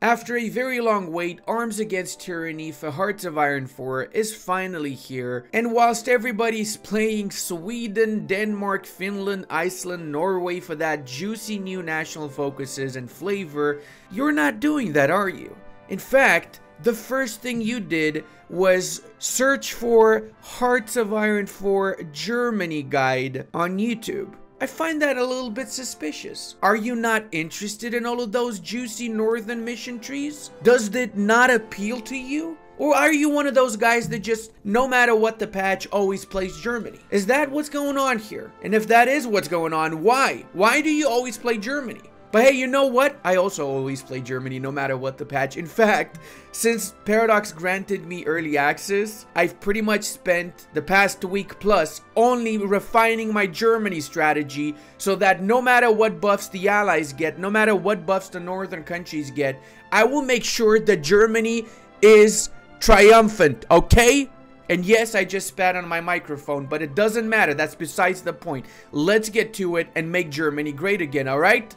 After a very long wait, Arms Against Tyranny for Hearts of Iron 4 is finally here, and whilst everybody's playing Sweden, Denmark, Finland, Iceland, Norway for that juicy new national focuses and flavor, you're not doing that, are you? In fact, the first thing you did was search for Hearts of Iron 4 Germany guide on YouTube. I find that a little bit suspicious. Are you not interested in all of those juicy northern mission trees? Does it not appeal to you? Or are you one of those guys that just, no matter what the patch, always plays Germany? Is that what's going on here? And if that is what's going on, why? Why do you always play Germany? But hey, you know what? I also always play Germany no matter what the patch. In fact, since Paradox granted me early access, I've pretty much spent the past week plus only refining my Germany strategy so that no matter what buffs the allies get, no matter what buffs the northern countries get, I will make sure that Germany is triumphant, okay? And yes, I just spat on my microphone, but it doesn't matter. That's besides the point. Let's get to it and make Germany great again, all right?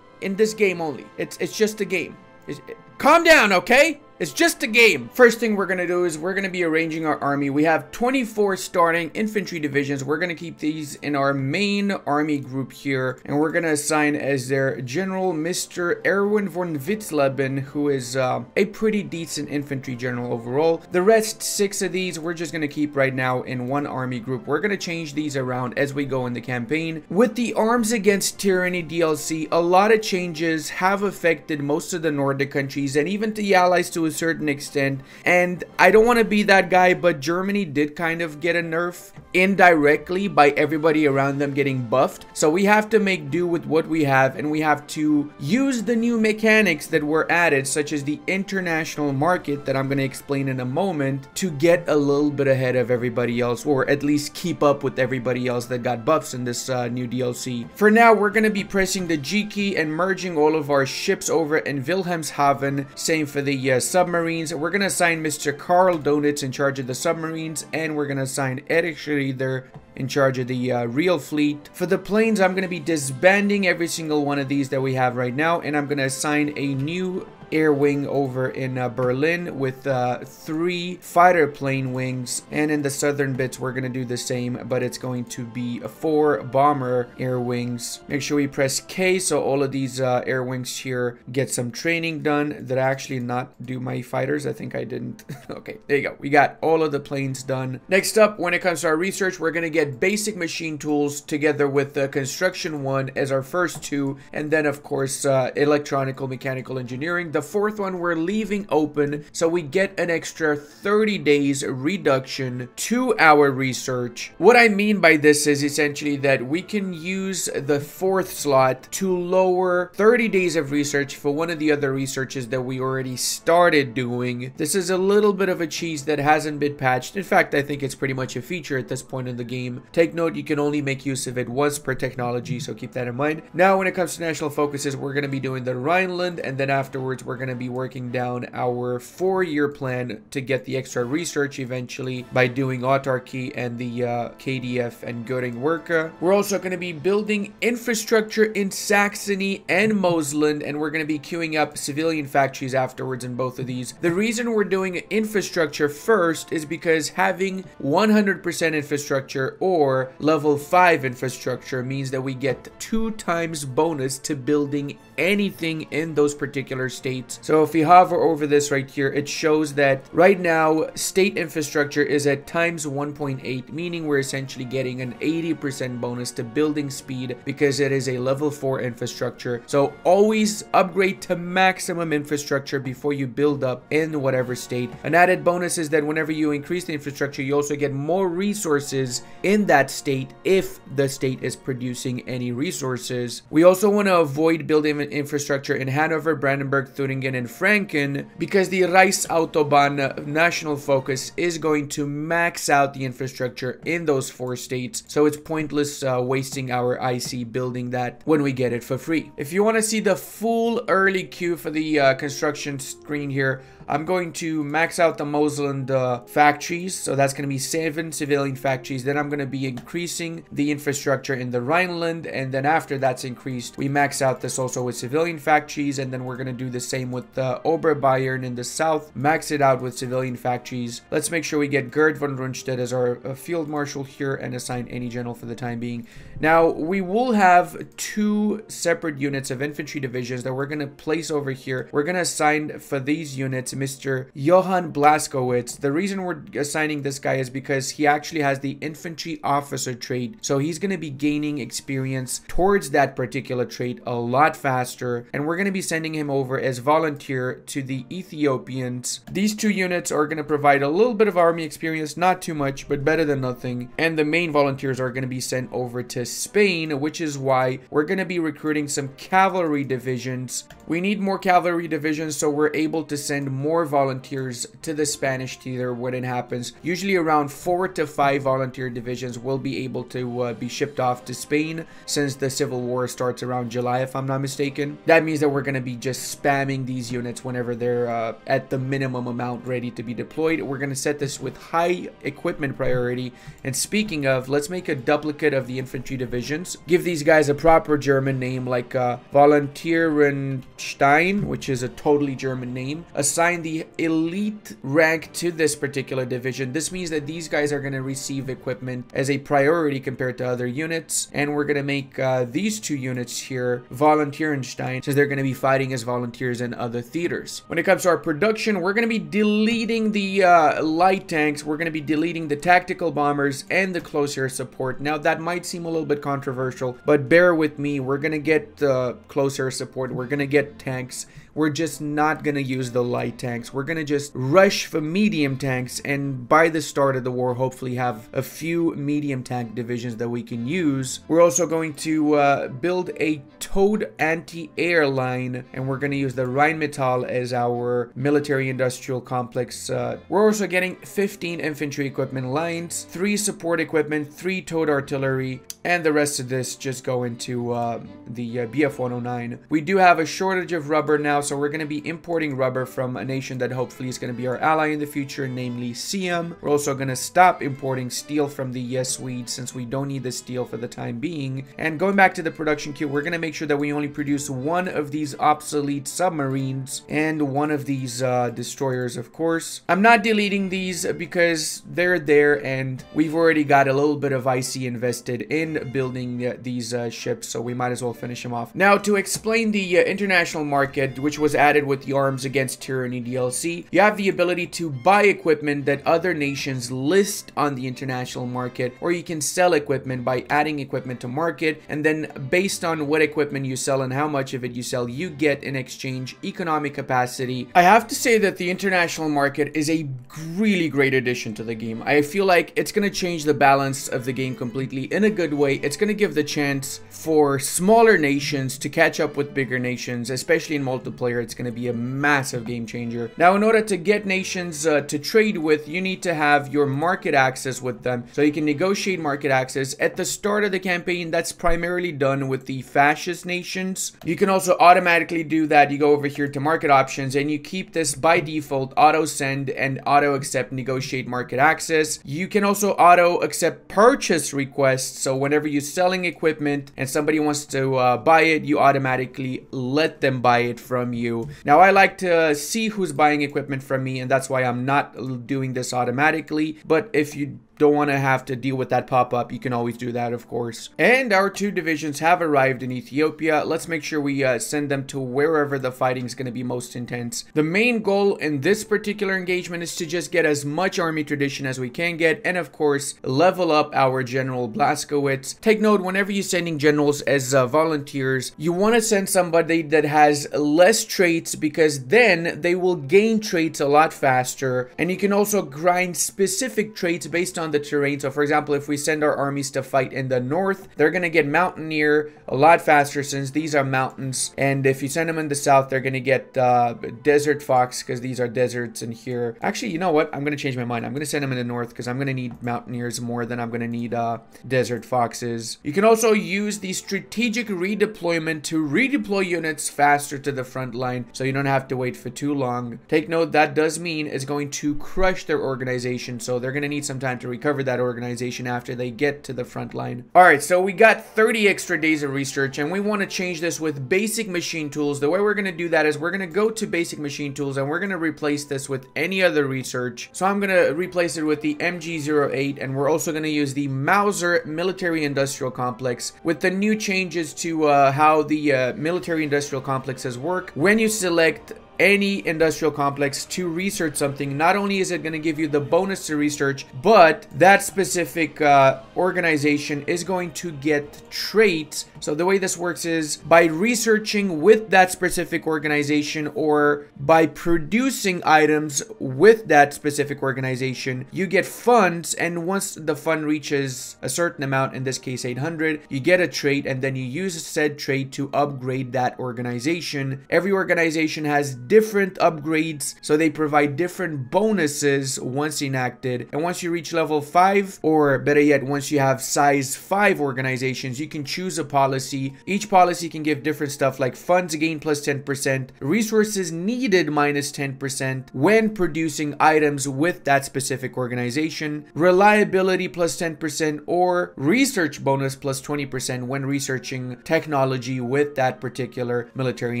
In this game only. It's it's just a game. It's, it, calm down, okay? It's just a game. First thing we're going to do is we're going to be arranging our army. We have 24 starting infantry divisions. We're going to keep these in our main army group here. And we're going to assign as their general Mr. Erwin von Witzleben, who is uh, a pretty decent infantry general overall. The rest six of these we're just going to keep right now in one army group. We're going to change these around as we go in the campaign. With the Arms Against Tyranny DLC, a lot of changes have affected most of the Nordic countries and even the allies to a certain extent. And I don't want to be that guy, but Germany did kind of get a nerf indirectly by everybody around them getting buffed. So we have to make do with what we have and we have to use the new mechanics that were added, such as the international market that I'm going to explain in a moment, to get a little bit ahead of everybody else, or at least keep up with everybody else that got buffs in this uh, new DLC. For now, we're going to be pressing the G key and merging all of our ships over in Wilhelmshaven. Same for the uh, submarines. We're going to assign Mr. Karl Donitz in charge of the submarines, and we're going to assign Erich Schroeder in charge of the uh, real fleet. For the planes, I'm going to be disbanding every single one of these that we have right now, and I'm going to assign a new air wing over in uh, Berlin with uh, three fighter plane wings. And in the southern bits, we're going to do the same, but it's going to be four bomber air wings. Make sure we press K so all of these uh, air wings here get some training done that I actually not do my fighters. I think I didn't. okay, there you go. We got all of the planes done. Next up, when it comes to our research, we're going to get basic machine tools together with the construction one as our first two. And then, of course, uh, electronical mechanical engineering. The the fourth one we're leaving open so we get an extra 30 days reduction to our research. What I mean by this is essentially that we can use the fourth slot to lower 30 days of research for one of the other researches that we already started doing. This is a little bit of a cheese that hasn't been patched. In fact, I think it's pretty much a feature at this point in the game. Take note, you can only make use of it once per technology, so keep that in mind. Now, when it comes to national focuses, we're going to be doing the Rhineland, and then afterwards, we're going to be working down our four-year plan to get the extra research eventually by doing autarky and the uh, KDF and Göring Werke. We're also going to be building infrastructure in Saxony and Mosland, and we're going to be queuing up civilian factories afterwards in both of these. The reason we're doing infrastructure first is because having 100% infrastructure or level 5 infrastructure means that we get two times bonus to building anything in those particular states. So if we hover over this right here, it shows that right now state infrastructure is at times 1.8, meaning we're essentially getting an 80% bonus to building speed because it is a level 4 infrastructure. So always upgrade to maximum infrastructure before you build up in whatever state. An added bonus is that whenever you increase the infrastructure, you also get more resources in that state if the state is producing any resources. We also want to avoid building infrastructure in Hanover, Brandenburg, Thuringen, and Franken because the Reichsautobahn national focus is going to max out the infrastructure in those four states. So it's pointless uh, wasting our IC building that when we get it for free. If you want to see the full early queue for the uh, construction screen here, I'm going to max out the Mosland uh, factories. So that's going to be seven civilian factories. Then I'm going to be increasing the infrastructure in the Rhineland. And then after that's increased, we max out this also with civilian factories, and then we're going to do the same with the Oberbayern in the south, max it out with civilian factories. Let's make sure we get Gerd von Rundstedt as our uh, field marshal here and assign any general for the time being. Now, we will have two separate units of infantry divisions that we're going to place over here. We're going to assign for these units Mr. Johann Blaskowitz. The reason we're assigning this guy is because he actually has the infantry officer trait. So he's going to be gaining experience towards that particular trait a lot faster. And we're going to be sending him over as volunteer to the Ethiopians. These two units are going to provide a little bit of army experience, not too much, but better than nothing. And the main volunteers are going to be sent over to Spain, which is why we're going to be recruiting some cavalry divisions. We need more cavalry divisions so we're able to send more volunteers to the Spanish theater when it happens. Usually around four to five volunteer divisions will be able to uh, be shipped off to Spain since the Civil War starts around July, if I'm not mistaken. That means that we're going to be just spamming these units whenever they're uh, at the minimum amount ready to be deployed. We're going to set this with high equipment priority. And speaking of, let's make a duplicate of the infantry divisions. Give these guys a proper German name like uh, Volunteerenstein, which is a totally German name. Assign the elite rank to this particular division. This means that these guys are going to receive equipment as a priority compared to other units. And we're going to make uh, these two units here Volunteerenstein since they're going to be fighting as volunteers in other theaters. When it comes to our production, we're going to be deleting the uh, light tanks. We're going to be deleting the tactical bombers and the close air support. Now that might seem a little bit controversial, but bear with me. We're going to get uh, close air support. We're going to get tanks we're just not going to use the light tanks. We're going to just rush for medium tanks and by the start of the war, hopefully have a few medium tank divisions that we can use. We're also going to uh, build a towed anti-air line and we're going to use the Rheinmetall as our military industrial complex. Uh, we're also getting 15 infantry equipment lines, 3 support equipment, 3 towed artillery, and the rest of this just go into uh, the uh, BF-109. We do have a shortage of rubber now, so we're going to be importing rubber from a nation that hopefully is going to be our ally in the future, namely Siam. We're also going to stop importing steel from the uh, Swedes since we don't need the steel for the time being. And going back to the production queue, we're going to make sure that we only produce one of these obsolete submarines and one of these uh, destroyers, of course. I'm not deleting these because they're there and we've already got a little bit of IC invested in building uh, these uh, ships, so we might as well finish them off. Now, to explain the uh, international market, which was added with the Arms Against Tyranny DLC, you have the ability to buy equipment that other nations list on the international market, or you can sell equipment by adding equipment to market, and then based on what equipment you sell and how much of it you sell, you get in exchange economic capacity. I have to say that the international market is a really great addition to the game. I feel like it's going to change the balance of the game completely in a good way. It's going to give the chance for smaller nations to catch up with bigger nations, especially in multiplayer. It's going to be a massive game changer. Now, in order to get nations uh, to trade with, you need to have your market access with them. So you can negotiate market access. At the start of the campaign, that's primarily done with the fascist nations. You can also automatically do that. You go over here to market options and you keep this by default auto send and auto accept negotiate market access. You can also auto accept purchase requests. So whenever you're selling equipment and somebody wants to uh, buy it, you automatically let them buy it from you. Now I like to see who's buying equipment from me and that's why I'm not doing this automatically. But if you don't want to have to deal with that pop-up, you can always do that, of course. And our two divisions have arrived in Ethiopia. Let's make sure we uh, send them to wherever the fighting is going to be most intense. The main goal in this particular engagement is to just get as much army tradition as we can get, and of course, level up our General Blaskowitz. Take note, whenever you're sending generals as uh, volunteers, you want to send somebody that has less traits because then they will gain traits a lot faster, and you can also grind specific traits based on the terrain. So for example, if we send our armies to fight in the north, they're going to get Mountaineer a lot faster since these are mountains. And if you send them in the south, they're going to get uh, Desert Fox because these are deserts in here. Actually, you know what? I'm going to change my mind. I'm going to send them in the north because I'm going to need Mountaineers more than I'm going to need uh, Desert Foxes. You can also use the strategic redeployment to redeploy units faster to the front line so you don't have to wait for too long. Take note, that does mean it's going to crush their organization, so they're going to need some time to recover that organization after they get to the front line. All right, so we got 30 extra days of research and we want to change this with basic machine tools. The way we're going to do that is we're going to go to basic machine tools and we're going to replace this with any other research. So I'm going to replace it with the MG08 and we're also going to use the Mauser military industrial complex with the new changes to uh, how the uh, military industrial complexes work. When you select any industrial complex to research something, not only is it going to give you the bonus to research, but that specific uh, organization is going to get traits. So the way this works is by researching with that specific organization or by producing items with that specific organization, you get funds. And once the fund reaches a certain amount, in this case 800, you get a trait and then you use said trait to upgrade that organization. Every organization has different upgrades, so they provide different bonuses once enacted. And once you reach level 5, or better yet, once you have size 5 organizations, you can choose a policy. Each policy can give different stuff like funds gain plus 10%, resources needed minus 10% when producing items with that specific organization, reliability plus 10%, or research bonus plus 20% when researching technology with that particular military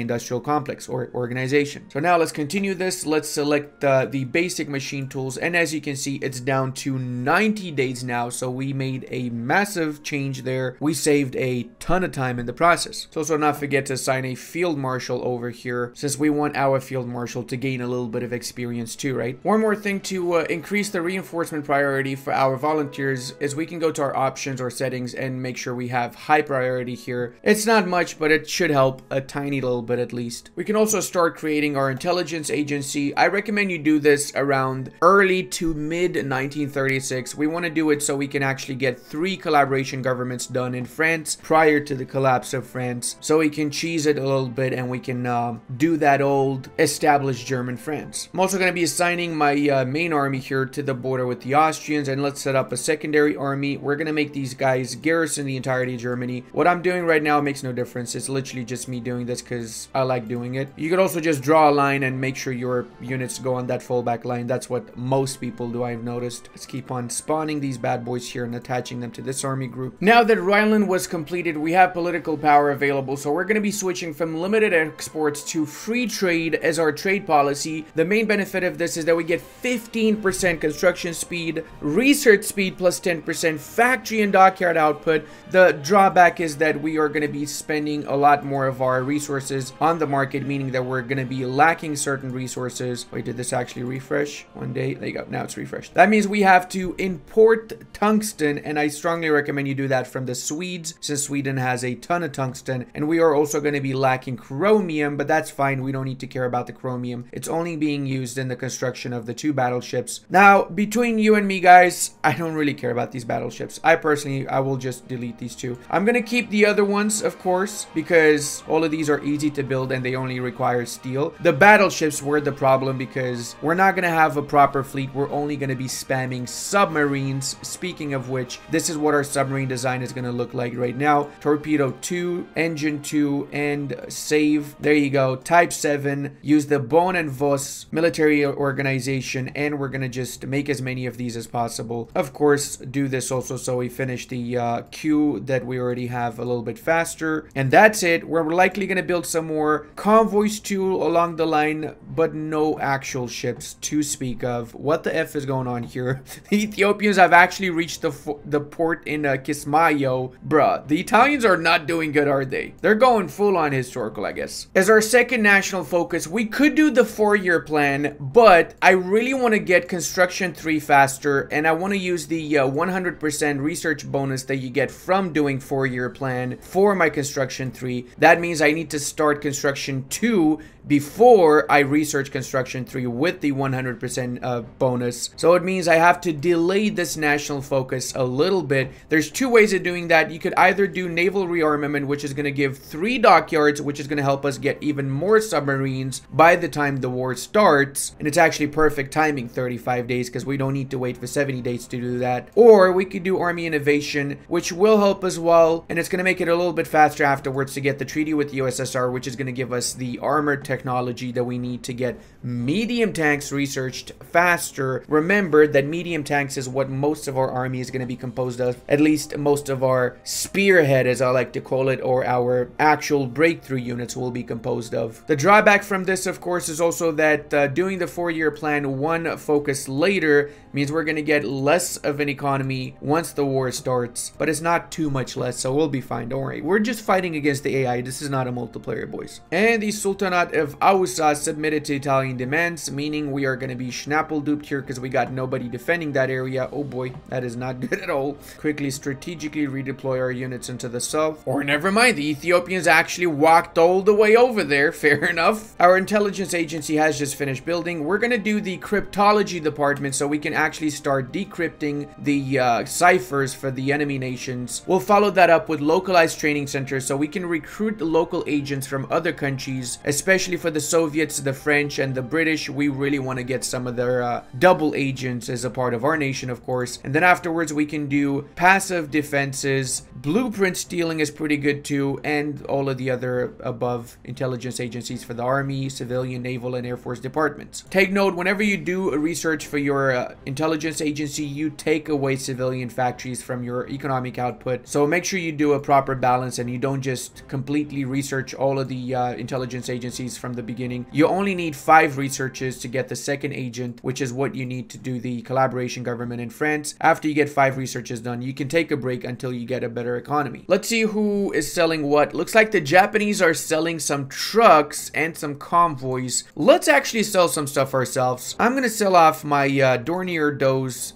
industrial complex or organization. So now let's continue this. Let's select uh, the basic machine tools. And as you can see, it's down to 90 days now. So we made a massive change there. We saved a ton of time in the process. So also not forget to assign a field marshal over here since we want our field marshal to gain a little bit of experience too, right? One more thing to uh, increase the reinforcement priority for our volunteers is we can go to our options or settings and make sure we have high priority here. It's not much, but it should help a tiny little bit at least. We can also start creating creating our intelligence agency. I recommend you do this around early to mid 1936. We want to do it so we can actually get three collaboration governments done in France prior to the collapse of France. So we can cheese it a little bit and we can uh, do that old established German France. I'm also going to be assigning my uh, main army here to the border with the Austrians and let's set up a secondary army. We're going to make these guys garrison the entirety of Germany. What I'm doing right now makes no difference. It's literally just me doing this because I like doing it. You could also just draw a line and make sure your units go on that fallback line. That's what most people do, I've noticed. Let's keep on spawning these bad boys here and attaching them to this army group. Now that Rhineland was completed, we have political power available, so we're going to be switching from limited exports to free trade as our trade policy. The main benefit of this is that we get 15% construction speed, research speed plus 10%, factory and dockyard output. The drawback is that we are going to be spending a lot more of our resources on the market, meaning that we're going to be lacking certain resources. Wait, did this actually refresh? One day, there you go. Now it's refreshed. That means we have to import tungsten, and I strongly recommend you do that from the Swedes, since Sweden has a ton of tungsten. And we are also going to be lacking chromium, but that's fine. We don't need to care about the chromium. It's only being used in the construction of the two battleships. Now, between you and me, guys, I don't really care about these battleships. I personally, I will just delete these two. I'm going to keep the other ones, of course, because all of these are easy to build and they only require steel. The battleships were the problem because we're not going to have a proper fleet. We're only going to be spamming submarines. Speaking of which, this is what our submarine design is going to look like right now. Torpedo 2, Engine 2, and Save. There you go. Type 7. Use the Blohm and Voss military organization, and we're going to just make as many of these as possible. Of course, do this also so we finish the uh, queue that we already have a little bit faster. And that's it. We're likely going to build some more convoys too along along the line, but no actual ships to speak of. What the F is going on here? The Ethiopians have actually reached the the port in uh, Kismayo. Bruh, the Italians are not doing good, are they? They're going full on historical, I guess. As our second national focus, we could do the four-year plan, but I really want to get construction 3 faster, and I want to use the 100% uh, research bonus that you get from doing four-year plan for my construction 3. That means I need to start construction 2 before I research construction 3 with the 100% uh, bonus. So it means I have to delay this national focus a little bit. There's two ways of doing that. You could either do naval rearmament, which is going to give three dockyards, which is going to help us get even more submarines by the time the war starts. And it's actually perfect timing, 35 days, because we don't need to wait for 70 days to do that. Or we could do army innovation, which will help as well. And it's going to make it a little bit faster afterwards to get the treaty with the USSR, which is going to give us the armored tech technology that we need to get medium tanks researched faster. Remember that medium tanks is what most of our army is going to be composed of, at least most of our spearhead, as I like to call it, or our actual breakthrough units will be composed of. The drawback from this, of course, is also that uh, doing the four-year plan one focus later means we're going to get less of an economy once the war starts, but it's not too much less, so we'll be fine, don't worry. We're just fighting against the AI, this is not a multiplayer, boys. And the Sultanate of Ausa submitted to Italian demands, meaning we are going to be schnapple duped here because we got nobody defending that area. Oh boy, that is not good at all. Quickly strategically redeploy our units into the south. Or never mind, the Ethiopians actually walked all the way over there, fair enough. Our intelligence agency has just finished building. We're going to do the cryptology department so we can actually start decrypting the uh, ciphers for the enemy nations. We'll follow that up with localized training centers so we can recruit local agents from other countries, especially for the Soviets, the French, and the British. We really want to get some of their uh, double agents as a part of our nation, of course. And then afterwards, we can do passive defenses. Blueprint stealing is pretty good too, and all of the other above intelligence agencies for the Army, civilian, naval, and Air Force departments. Take note, whenever you do a research for your uh, intelligence agency, you take away civilian factories from your economic output. So make sure you do a proper balance and you don't just completely research all of the uh, intelligence agencies from the beginning. You only need five researches to get the second agent, which is what you need to do the collaboration government in France. After you get five researches done, you can take a break until you get a better economy. Let's see who is selling what. Looks like the Japanese are selling some trucks and some convoys. Let's actually sell some stuff ourselves. I'm gonna sell off my uh, Dornier Doze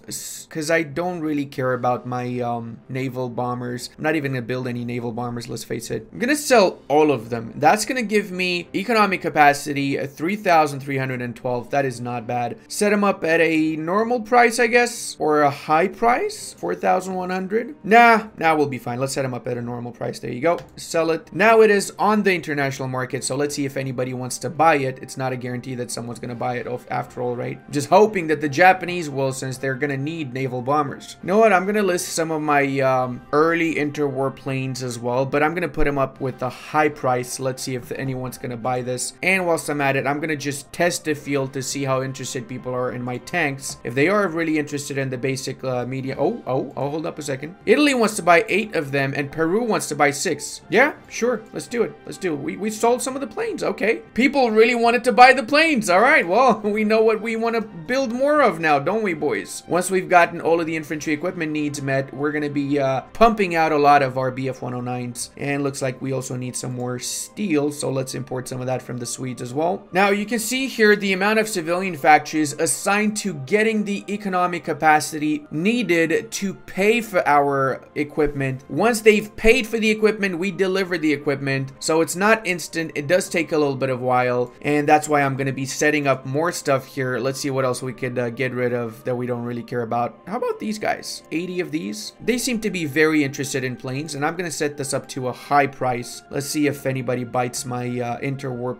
because I don't really care about my um, naval bombers. I'm not even gonna build any naval bombers, let's face it. I'm gonna sell all of them. That's gonna give me economic capacity 3,312. That is not bad. Set them up at a normal price, I guess, or a high price, 4,100. Nah, now we'll be fine. Let's set them up at a normal price. There you go. Sell it. Now it is on the international market, so let's see if anybody wants to buy it. It's not a guarantee that someone's gonna buy it off after all, right? Just hoping that the Japanese will, since they're gonna need naval bombers. You know what? I'm gonna list some of my um, early interwar planes as well, but I'm gonna put them up with a high price. Let's see if anyone's gonna buy this. And whilst I'm at it, I'm gonna just test the field to see how interested people are in my tanks. If they are really interested in the basic uh, media, oh, oh, oh, hold up a second. Italy wants to buy eight of them, and Peru wants to buy six. Yeah, sure, let's do it. Let's do it. We we sold some of the planes. Okay, people really wanted to buy the planes. All right, well, we know what we want to build more of now, don't we, boys? Once we've gotten all of the infantry equipment needs met, we're gonna be uh, pumping out a lot of our BF-109s, and looks like we also need some more steel. So let's import some of that from the Swedes as well. Now you can see here the amount of civilian factories assigned to getting the economic capacity needed to pay for our equipment. Once they've paid for the equipment, we deliver the equipment. So it's not instant. It does take a little bit of while. And that's why I'm going to be setting up more stuff here. Let's see what else we could uh, get rid of that we don't really care about. How about these guys? 80 of these? They seem to be very interested in planes. And I'm going to set this up to a high price. Let's see if anybody bites my uh, interwar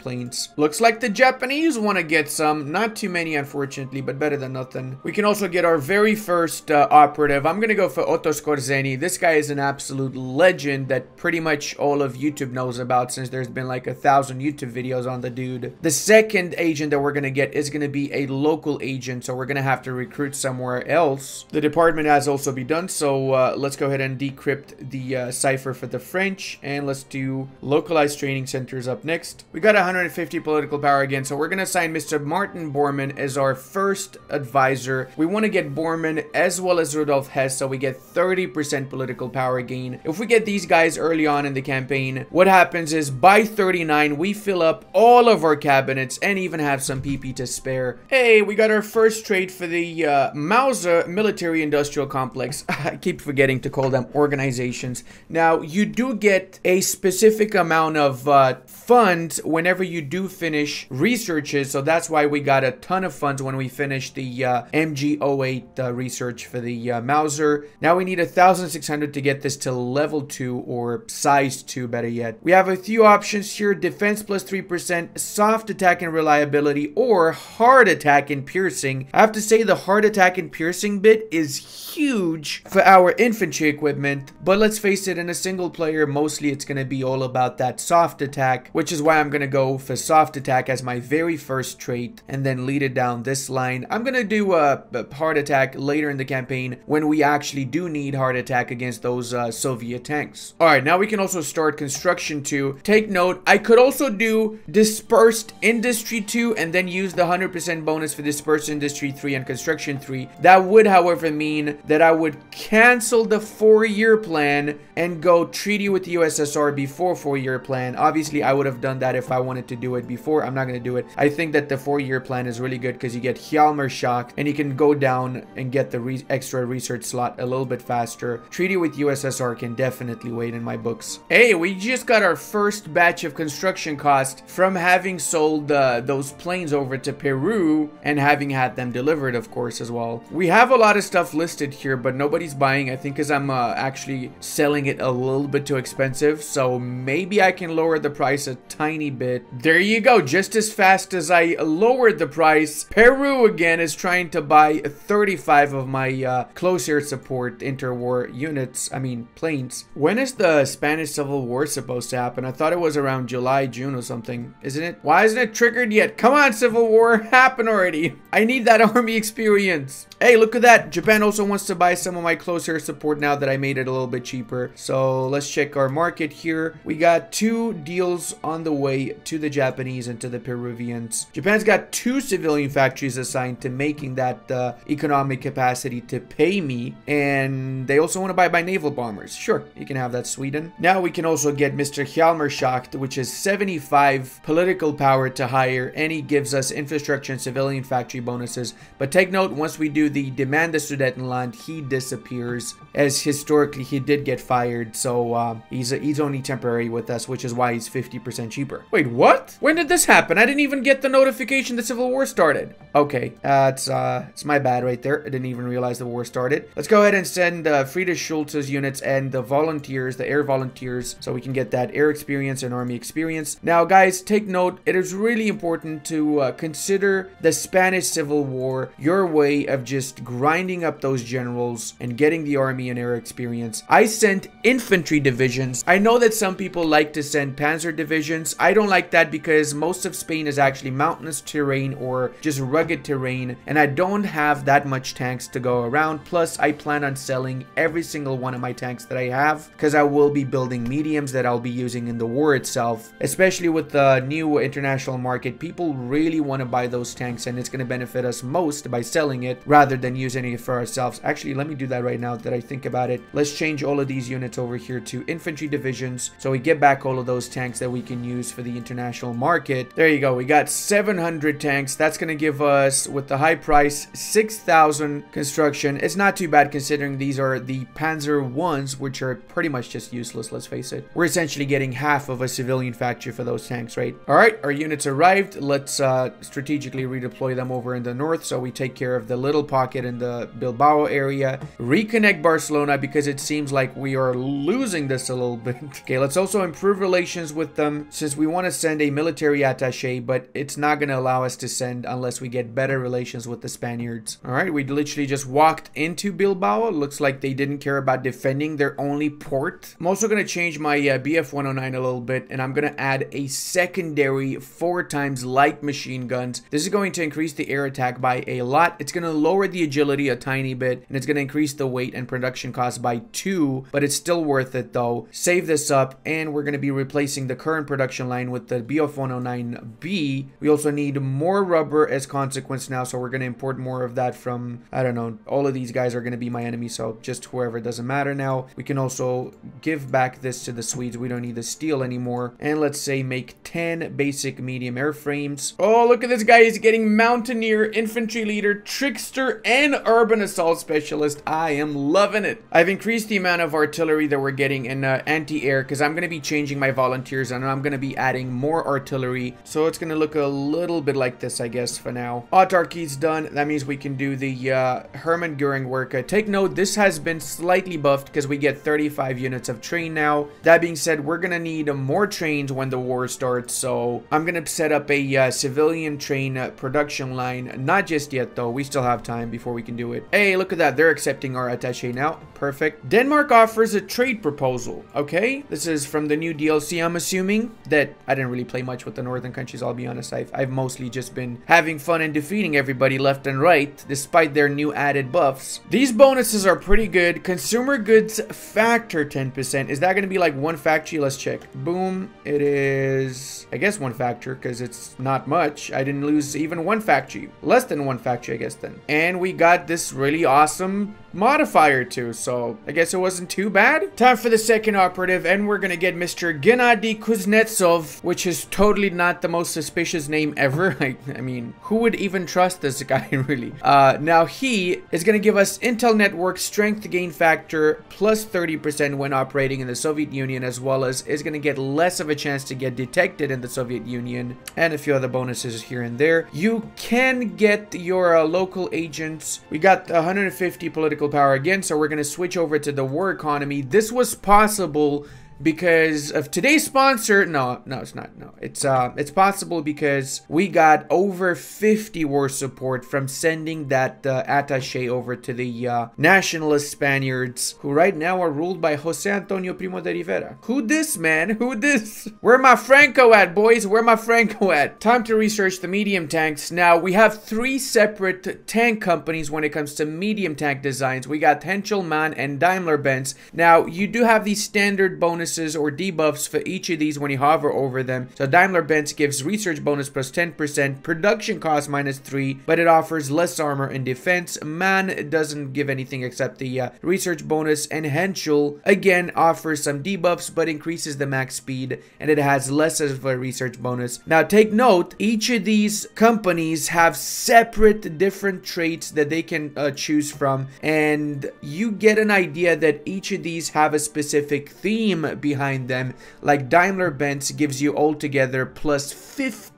Looks like the Japanese want to get some. Not too many, unfortunately, but better than nothing. We can also get our very first uh, operative. I'm going to go for Otto Skorzeny. This guy is an absolute legend that pretty much all of YouTube knows about since there's been like a thousand YouTube videos on the dude. The second agent that we're going to get is going to be a local agent, so we're going to have to recruit somewhere else. The department has also been done, so uh, let's go ahead and decrypt the uh, cipher for the French, and let's do localized training centers up next. We got 150 political power again, so we're going to assign Mr. Martin Bormann as our first advisor. We want to get Bormann as well as Rudolf Hess, so we get 30% political power gain. If we get these guys early on in the campaign, what happens is by 39, we fill up all of our cabinets and even have some PP to spare. Hey, we got our first trade for the uh, Mauser Military Industrial Complex. I keep forgetting to call them organizations. Now, you do get a specific amount of uh, funds whenever you do finish researches, so that's why we got a ton of funds when we finished the uh, MG08 uh, research for the uh, Mauser. Now we need 1,600 to get this to level 2 or size 2, better yet. We have a few options here, defense plus 3%, soft attack and reliability, or hard attack and piercing. I have to say the hard attack and piercing bit is huge for our infantry equipment, but let's face it, in a single player, mostly it's going to be all about that soft attack, which is why I'm going to go for soft attack as my very first trait and then lead it down this line. I'm gonna do a, a hard attack later in the campaign when we actually do need hard attack against those uh, Soviet tanks. All right, now we can also start construction 2. Take note, I could also do dispersed industry 2 and then use the 100% bonus for dispersed industry 3 and construction 3. That would, however, mean that I would cancel the four-year plan and go treaty with the USSR before four-year plan. Obviously, I would have done that if I wanted to do it before. I'm not going to do it. I think that the four-year plan is really good because you get Hjalmar Schacht and you can go down and get the re extra research slot a little bit faster. Treaty with USSR can definitely wait in my books. Hey, we just got our first batch of construction cost from having sold uh, those planes over to Peru and having had them delivered, of course, as well. We have a lot of stuff listed here, but nobody's buying, I think, because I'm uh, actually selling it a little bit too expensive. So maybe I can lower the price a tiny bit. There you go. Just as fast as I lowered the price, Peru again is trying to buy 35 of my uh, close air support interwar units, I mean planes. When is the Spanish Civil War supposed to happen? I thought it was around July, June or something, isn't it? Why isn't it triggered yet? Come on, Civil War, happen already. I need that army experience. Hey, look at that. Japan also wants to buy some of my close air support now that I made it a little bit cheaper. So let's check our market here. We got two deals on the way to the Japanese and to the Peruvians. Japan's got two civilian factories assigned to making that uh, economic capacity to pay me. And they also want to buy my naval bombers. Sure, you can have that, Sweden. Now we can also get Mr. Hjalmar Schacht, which is 75 political power to hire. And he gives us infrastructure and civilian factory bonuses. But take note, once we do the demand the Sudetenland, he disappears. As historically, he did get fired. So uh, he's, he's only temporary with us, which is why he's 50% cheaper. Wait, what? When did this happen? I didn't even get the notification the Civil War started. Okay, uh, it's, uh, it's my bad right there. I didn't even realize the war started. Let's go ahead and send uh, Friedrich Schulze's units and the volunteers, the air volunteers, so we can get that air experience and army experience. Now, guys, take note. It is really important to uh, consider the Spanish Civil War your way of just grinding up those generals and getting the army and air experience. I sent infantry divisions. I know that some people like to send panzer divisions. I don't like that because most of Spain is actually mountainous terrain or just rugged terrain, and I don't have that much tanks to go around. Plus, I plan on selling every single one of my tanks that I have because I will be building mediums that I'll be using in the war itself. Especially with the new international market, people really want to buy those tanks and it's going to benefit us most by selling it rather than using it for ourselves. Actually, let me do that right now that I think about it. Let's change all of these units over here to infantry divisions so we get back all of those tanks that we can use for the international market. There you go. We got 700 tanks. That's going to give us, with the high price, 6,000 construction. It's not too bad considering these are the Panzer 1s, which are pretty much just useless, let's face it. We're essentially getting half of a civilian factory for those tanks, right? All right, our units arrived. Let's uh, strategically redeploy them over in the north so we take care of the little pocket in the Bilbao area. Reconnect Barcelona because it seems like we are losing this a little bit. okay, let's also improve relations with them since we want to send a military attache, but it's not going to allow us to send unless we get better relations with the Spaniards. All right, we literally just walked into Bilbao. It looks like they didn't care about defending their only port. I'm also going to change my uh, BF-109 a little bit, and I'm going to add a secondary four times light machine guns. This is going to increase the air attack by a lot. It's going to lower the agility a tiny bit, and it's going to increase the weight and production cost by two, but it's still worth it though. Save this up, and we're going to be replacing the current production line with the BF-109B. We also need more rubber as consequence now, so we're going to import more of that from, I don't know, all of these guys are going to be my enemy, so just whoever doesn't matter now. We can also give back this to the Swedes. We don't need the steel anymore. And let's say make 10 basic medium airframes. Oh, look at this guy. He's getting Mountaineer, Infantry Leader, Trickster, and Urban Assault Specialist. I am loving it. I've increased the amount of artillery that we're getting in uh, anti-air because I'm going to be changing my volunteers and I'm going to be adding more artillery. So it's going to look a little bit like this, I guess, for now. Autarky's done. That means we can do the uh, Hermann Goering work. Uh, take note, this has been slightly buffed because we get 35 units of train now. That being said, we're going to need more trains when the war starts. So I'm going to set up a uh, civilian train uh, production line. Not just yet, though. We still have time before we can do it. Hey, look at that. They're accepting our attache now. Perfect. Denmark offers a trade proposal. Okay, this is from the new DLC. I'm assuming that I didn't really play much with the northern countries, I'll be honest. I've, I've mostly just been having fun and defeating everybody left and right, despite their new added buffs. These bonuses are pretty good. Consumer goods factor 10%. Is that going to be like one factory? Let's check. Boom. It is, I guess, one factor because it's not much. I didn't lose even one factory. Less than one factory, I guess, then. And we got this really awesome modifier too, so I guess it wasn't too bad. Time for the second operative, and we're gonna get Mr. Gennady Kuznetsov, which is totally not the most suspicious name ever. I, I mean, who would even trust this guy, really? Uh, now he is gonna give us Intel Network Strength Gain Factor plus 30% when operating in the Soviet Union, as well as is gonna get less of a chance to get detected in the Soviet Union, and a few other bonuses here and there. You can get your uh, local agents. We got 150 political political power again, so we're going to switch over to the war economy. This was possible because of today's sponsor. No, no, it's not. No, it's uh, it's possible because we got over 50 war support from sending that uh, attaché over to the uh, nationalist Spaniards, who right now are ruled by Jose Antonio Primo de Rivera. Who this, man? Who this? Where my Franco at, boys? Where my Franco at? Time to research the medium tanks. Now we have three separate tank companies when it comes to medium tank designs. We got Henschel, MAN, and Daimler-Benz. Now you do have the standard bonus bonuses or debuffs for each of these when you hover over them. So Daimler-Benz gives research bonus plus 10%, production cost minus 3, but it offers less armor and defense. MAN doesn't give anything except the uh, research bonus, and Henschel again offers some debuffs but increases the max speed, and it has less of a research bonus. Now take note, each of these companies have separate different traits that they can uh, choose from, and you get an idea that each of these have a specific theme behind them, like Daimler-Benz gives you altogether plus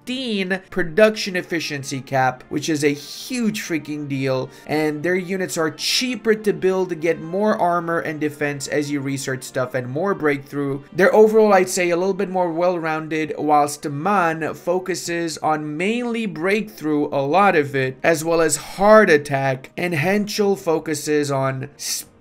15 production efficiency cap, which is a huge freaking deal, and their units are cheaper to build, to get more armor and defense as you research stuff, and more breakthrough. They're overall, I'd say, a little bit more well-rounded, whilst MAN focuses on mainly breakthrough, a lot of it, as well as hard attack, and Henschel focuses on speed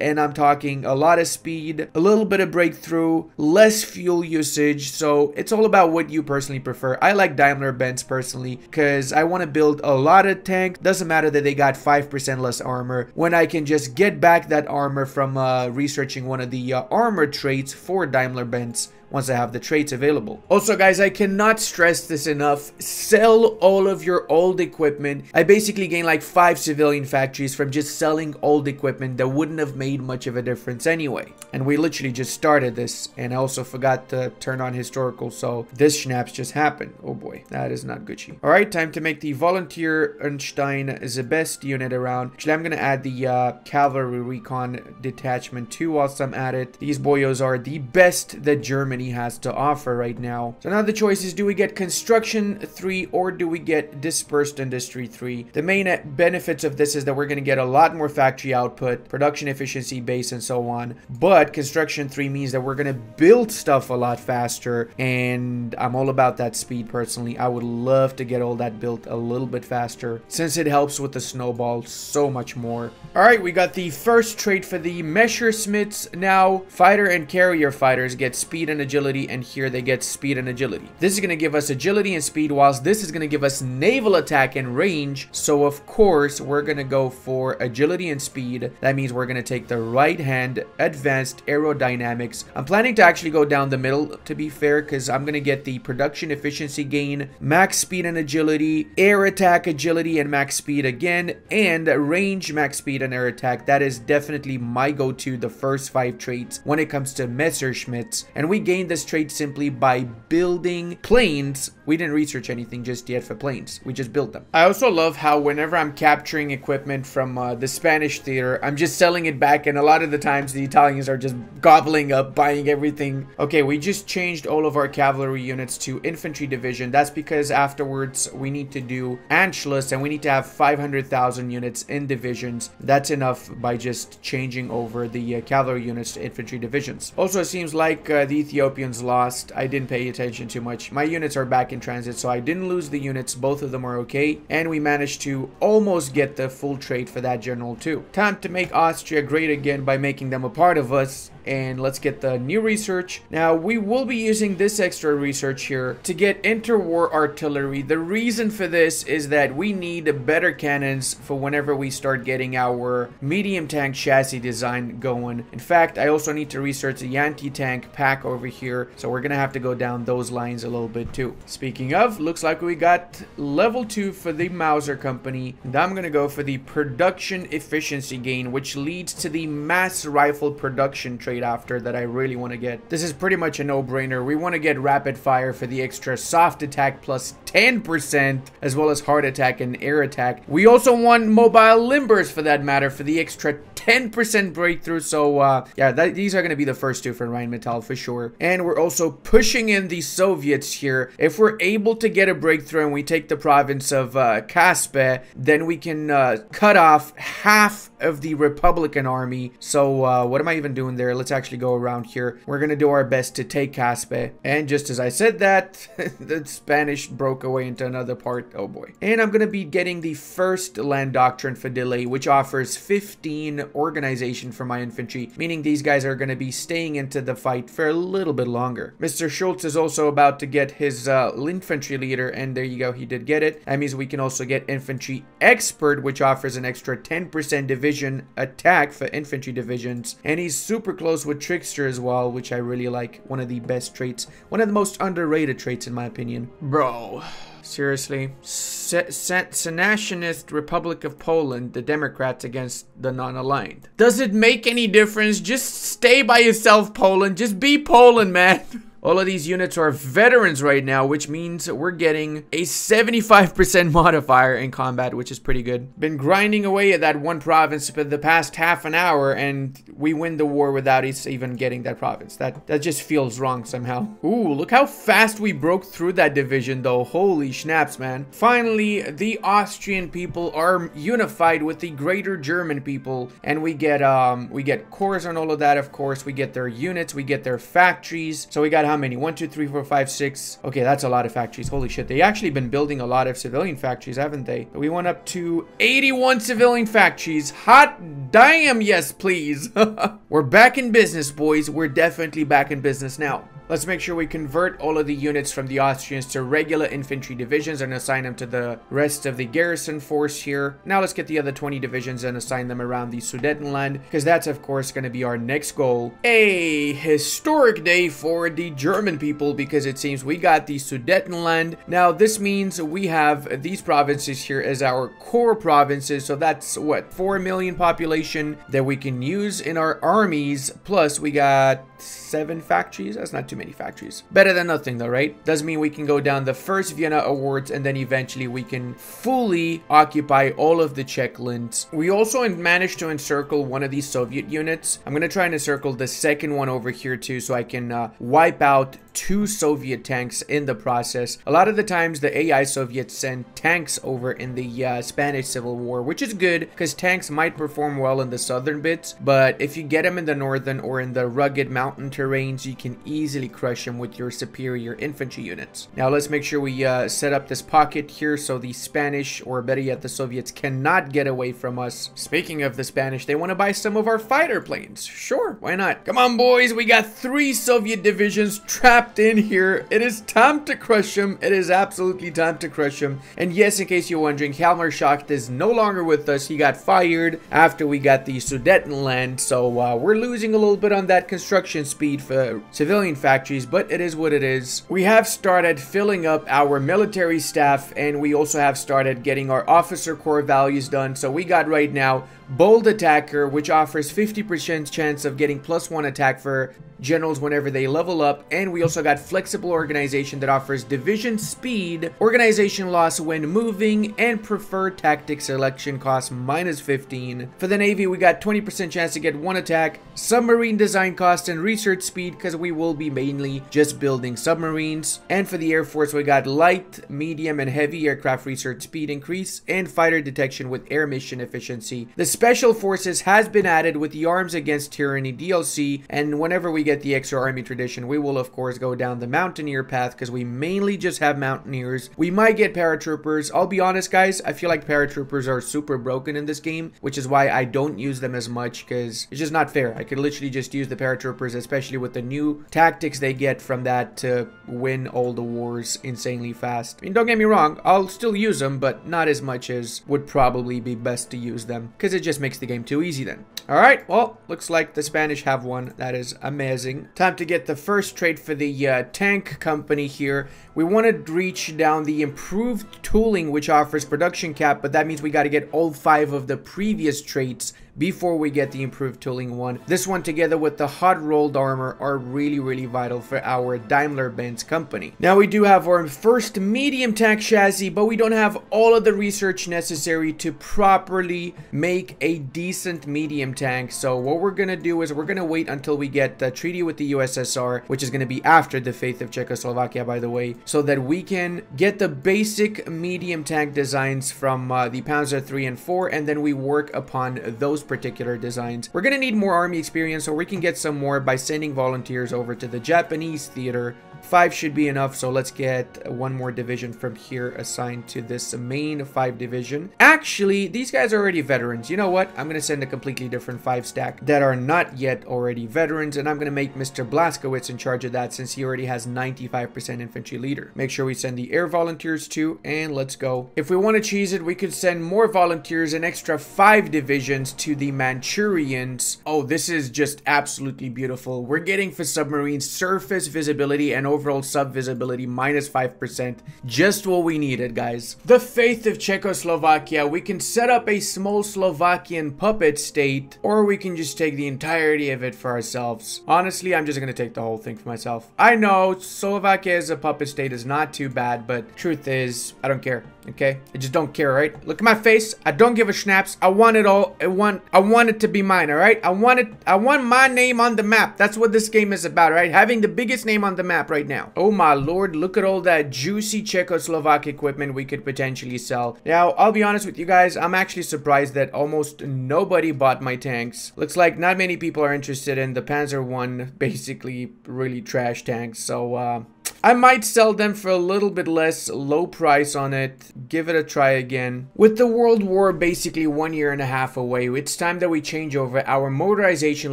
and I'm talking a lot of speed, a little bit of breakthrough, less fuel usage. So it's all about what you personally prefer. I like Daimler Benz personally because I want to build a lot of tank. Doesn't matter that they got 5% less armor when I can just get back that armor from uh, researching one of the uh, armor traits for Daimler Benz once I have the traits available. Also guys, I cannot stress this enough. Sell all of your old equipment. I basically gained like five civilian factories from just selling old equipment that wouldn't have made much of a difference anyway. And we literally just started this and I also forgot to turn on historical so this schnapps just happened. Oh boy, that is not Gucci. Alright, time to make the Volunteer the best unit around. Actually, I'm gonna add the uh, Cavalry Recon Detachment too whilst I'm at it. These boyos are the best that Germany Germany has to offer right now. So now the choice is do we get Construction 3 or do we get Dispersed Industry 3? The main benefits of this is that we're going to get a lot more factory output, production efficiency base, and so on. But Construction 3 means that we're going to build stuff a lot faster, and I'm all about that speed personally. I would love to get all that built a little bit faster since it helps with the snowball so much more. Alright, we got the first trait for the Messerschmitts. Now, fighter and carrier fighters get speed and agility agility, and here they get speed and agility. This is going to give us agility and speed, whilst this is going to give us naval attack and range. So of course, we're going to go for agility and speed. That means we're going to take the right hand advanced aerodynamics. I'm planning to actually go down the middle, to be fair, because I'm going to get the production efficiency gain, max speed and agility, air attack agility and max speed again, and range max speed and air attack. That is definitely my go-to, the first five traits when it comes to Messerschmitts. And we gain this trait simply by building planes. We didn't research anything just yet for planes. We just built them. I also love how whenever I'm capturing equipment from uh, the Spanish theater, I'm just selling it back. And a lot of the times the Italians are just gobbling up, buying everything. Okay, we just changed all of our cavalry units to infantry division. That's because afterwards we need to do Anschluss and we need to have 500,000 units in divisions. That's enough by just changing over the uh, cavalry units to infantry divisions. Also, it seems like uh, the Ethiopians Ethiopians lost. I didn't pay attention too much. My units are back in transit, so I didn't lose the units. Both of them are okay. And we managed to almost get the full trade for that general too. Time to make Austria great again by making them a part of us and let's get the new research. Now, we will be using this extra research here to get interwar artillery. The reason for this is that we need better cannons for whenever we start getting our medium tank chassis design going. In fact, I also need to research the anti-tank pack over here, so we're gonna have to go down those lines a little bit too. Speaking of, looks like we got level 2 for the Mauser company, and I'm gonna go for the production efficiency gain, which leads to the mass rifle production trade after that I really want to get. This is pretty much a no-brainer. We want to get rapid fire for the extra soft attack plus 10% as well as hard attack and air attack. We also want mobile limbers for that matter for the extra 10% breakthrough. So uh, yeah, that, these are going to be the first two for Ryan Rheinmetall for sure. And we're also pushing in the Soviets here. If we're able to get a breakthrough and we take the province of uh, Caspe, then we can uh, cut off half of the Republican army. So uh, what am I even doing there? Let's actually go around here. We're going to do our best to take Caspe. And just as I said that, the Spanish broke away into another part. Oh boy. And I'm going to be getting the first land doctrine for delay, which offers 15 organization for my infantry, meaning these guys are going to be staying into the fight for a little bit longer. Mr. Schultz is also about to get his uh, infantry leader, and there you go, he did get it. That means we can also get infantry expert, which offers an extra 10% division attack for infantry divisions, and he's super close with trickster as well, which I really like. One of the best traits, one of the most underrated traits in my opinion. Bro. Seriously. Sanationist Republic of Poland, the Democrats against the non-aligned. Does it make any difference? Just stay by yourself, Poland. Just be Poland, man. All of these units are veterans right now, which means we're getting a 75% modifier in combat, which is pretty good. Been grinding away at that one province for the past half an hour, and we win the war without us even getting that province. That, that just feels wrong somehow. Ooh, look how fast we broke through that division, though. Holy schnapps, man. Finally, the Austrian people are unified with the greater German people, and we get, um, we get cores on all of that, of course. We get their units, we get their factories. So we got many? One, two, three, four, five, six. Okay, that's a lot of factories. Holy shit. They actually been building a lot of civilian factories, haven't they? We went up to 81 civilian factories. Hot damn, yes, please. We're back in business, boys. We're definitely back in business now. Let's make sure we convert all of the units from the Austrians to regular infantry divisions and assign them to the rest of the garrison force here. Now let's get the other 20 divisions and assign them around the Sudetenland, because that's of course going to be our next goal. A historic day for the German people, because it seems we got the Sudetenland. Now this means we have these provinces here as our core provinces, so that's what, 4 million population that we can use in our armies, plus we got seven factories. That's not too many factories. Better than nothing though, right? Does mean we can go down the first Vienna Awards and then eventually we can fully occupy all of the Czech lands. We also managed to encircle one of these Soviet units. I'm going to try and encircle the second one over here too so I can uh, wipe out two Soviet tanks in the process. A lot of the times the AI Soviets send tanks over in the uh, Spanish Civil War, which is good because tanks might perform well in the southern bits, but if you get them in the northern or in the rugged mountain terrains, you can easily crush them with your superior infantry units. Now let's make sure we uh, set up this pocket here so the Spanish, or better yet the Soviets, cannot get away from us. Speaking of the Spanish, they want to buy some of our fighter planes. Sure, why not? Come on boys, we got three Soviet divisions trapped in here. It is time to crush them. It is absolutely time to crush them. And yes, in case you're wondering, Hjalmar Schacht is no longer with us. He got fired after we got the Sudetenland. So uh, we're losing a little bit on that construction speed for civilian factories, but it is what it is. We have started filling up our military staff and we also have started getting our officer corps values done. So we got right now Bold Attacker, which offers 50% chance of getting plus one attack for generals whenever they level up. And we also got Flexible Organization that offers division speed, organization loss when moving, and preferred tactic selection cost minus 15. For the Navy, we got 20% chance to get one attack, submarine design cost, and research speed because we will be mainly just building submarines. And for the Air Force, we got light, medium, and heavy aircraft research speed increase and fighter detection with air mission efficiency. The Special Forces has been added with the Arms Against Tyranny DLC, and whenever we get the extra army tradition, we will of course go down the Mountaineer path because we mainly just have Mountaineers. We might get Paratroopers. I'll be honest, guys, I feel like Paratroopers are super broken in this game, which is why I don't use them as much because it's just not fair. I could literally just use the Paratroopers, especially with the new tactics they get from that to win all the wars insanely fast. I mean, don't get me wrong, I'll still use them, but not as much as would probably be best to use them because it just makes the game too easy then. All right, well, looks like the Spanish have one. That is amazing. Time to get the first trade for the uh, tank company here. We want to reach down the improved tooling, which offers production cap, but that means we got to get all five of the previous traits before we get the improved tooling one. This one together with the hot rolled armor are really, really vital for our Daimler-Benz company. Now we do have our first medium tank chassis, but we don't have all of the research necessary to properly make a decent medium tank. So what we're to do is we're to wait until we get the treaty with the USSR, which is to be after the faith of Czechoslovakia, by the way, so that we can get the basic medium tank designs from uh, the Panzer 3 and 4, and then we work upon those particular designs. We're to need more army experience, so we can get some more by sending volunteers over to the Japanese theater Five should be enough, so let's get one more division from here assigned to this main five division. Actually, these guys are already veterans. You know what? I'm going to send a completely different five stack that are not yet already veterans, and I'm going to make Mr. Blaskowitz in charge of that since he already has 95% infantry leader. Make sure we send the air volunteers too, and let's go. If we want to cheese it, we could send more volunteers, an extra five divisions to the Manchurians. Oh, this is just absolutely beautiful. We're getting for submarines surface visibility and overall sub visibility minus 5%. Just what we needed, guys. The faith of Czechoslovakia. We can set up a small Slovakian puppet state, or we can just take the entirety of it for ourselves. Honestly, I'm just gonna take the whole thing for myself. I know Slovakia as a puppet state is not too bad, but truth is, I don't care. Okay, I just don't care, right? Look at my face. I don't give a schnapps. I want it all. I want. I want it to be mine. All right. I want it. I want my name on the map. That's what this game is about, right? Having the biggest name on the map right now. Oh my lord! Look at all that juicy Czechoslovak equipment we could potentially sell. Now, I'll be honest with you guys. I'm actually surprised that almost nobody bought my tanks. Looks like not many people are interested in the Panzer One. Basically, really trash tanks. So, uh, I might sell them for a little bit less, low price on it, give it a try again. With the World War basically one year and a half away, it's time that we change over our motorization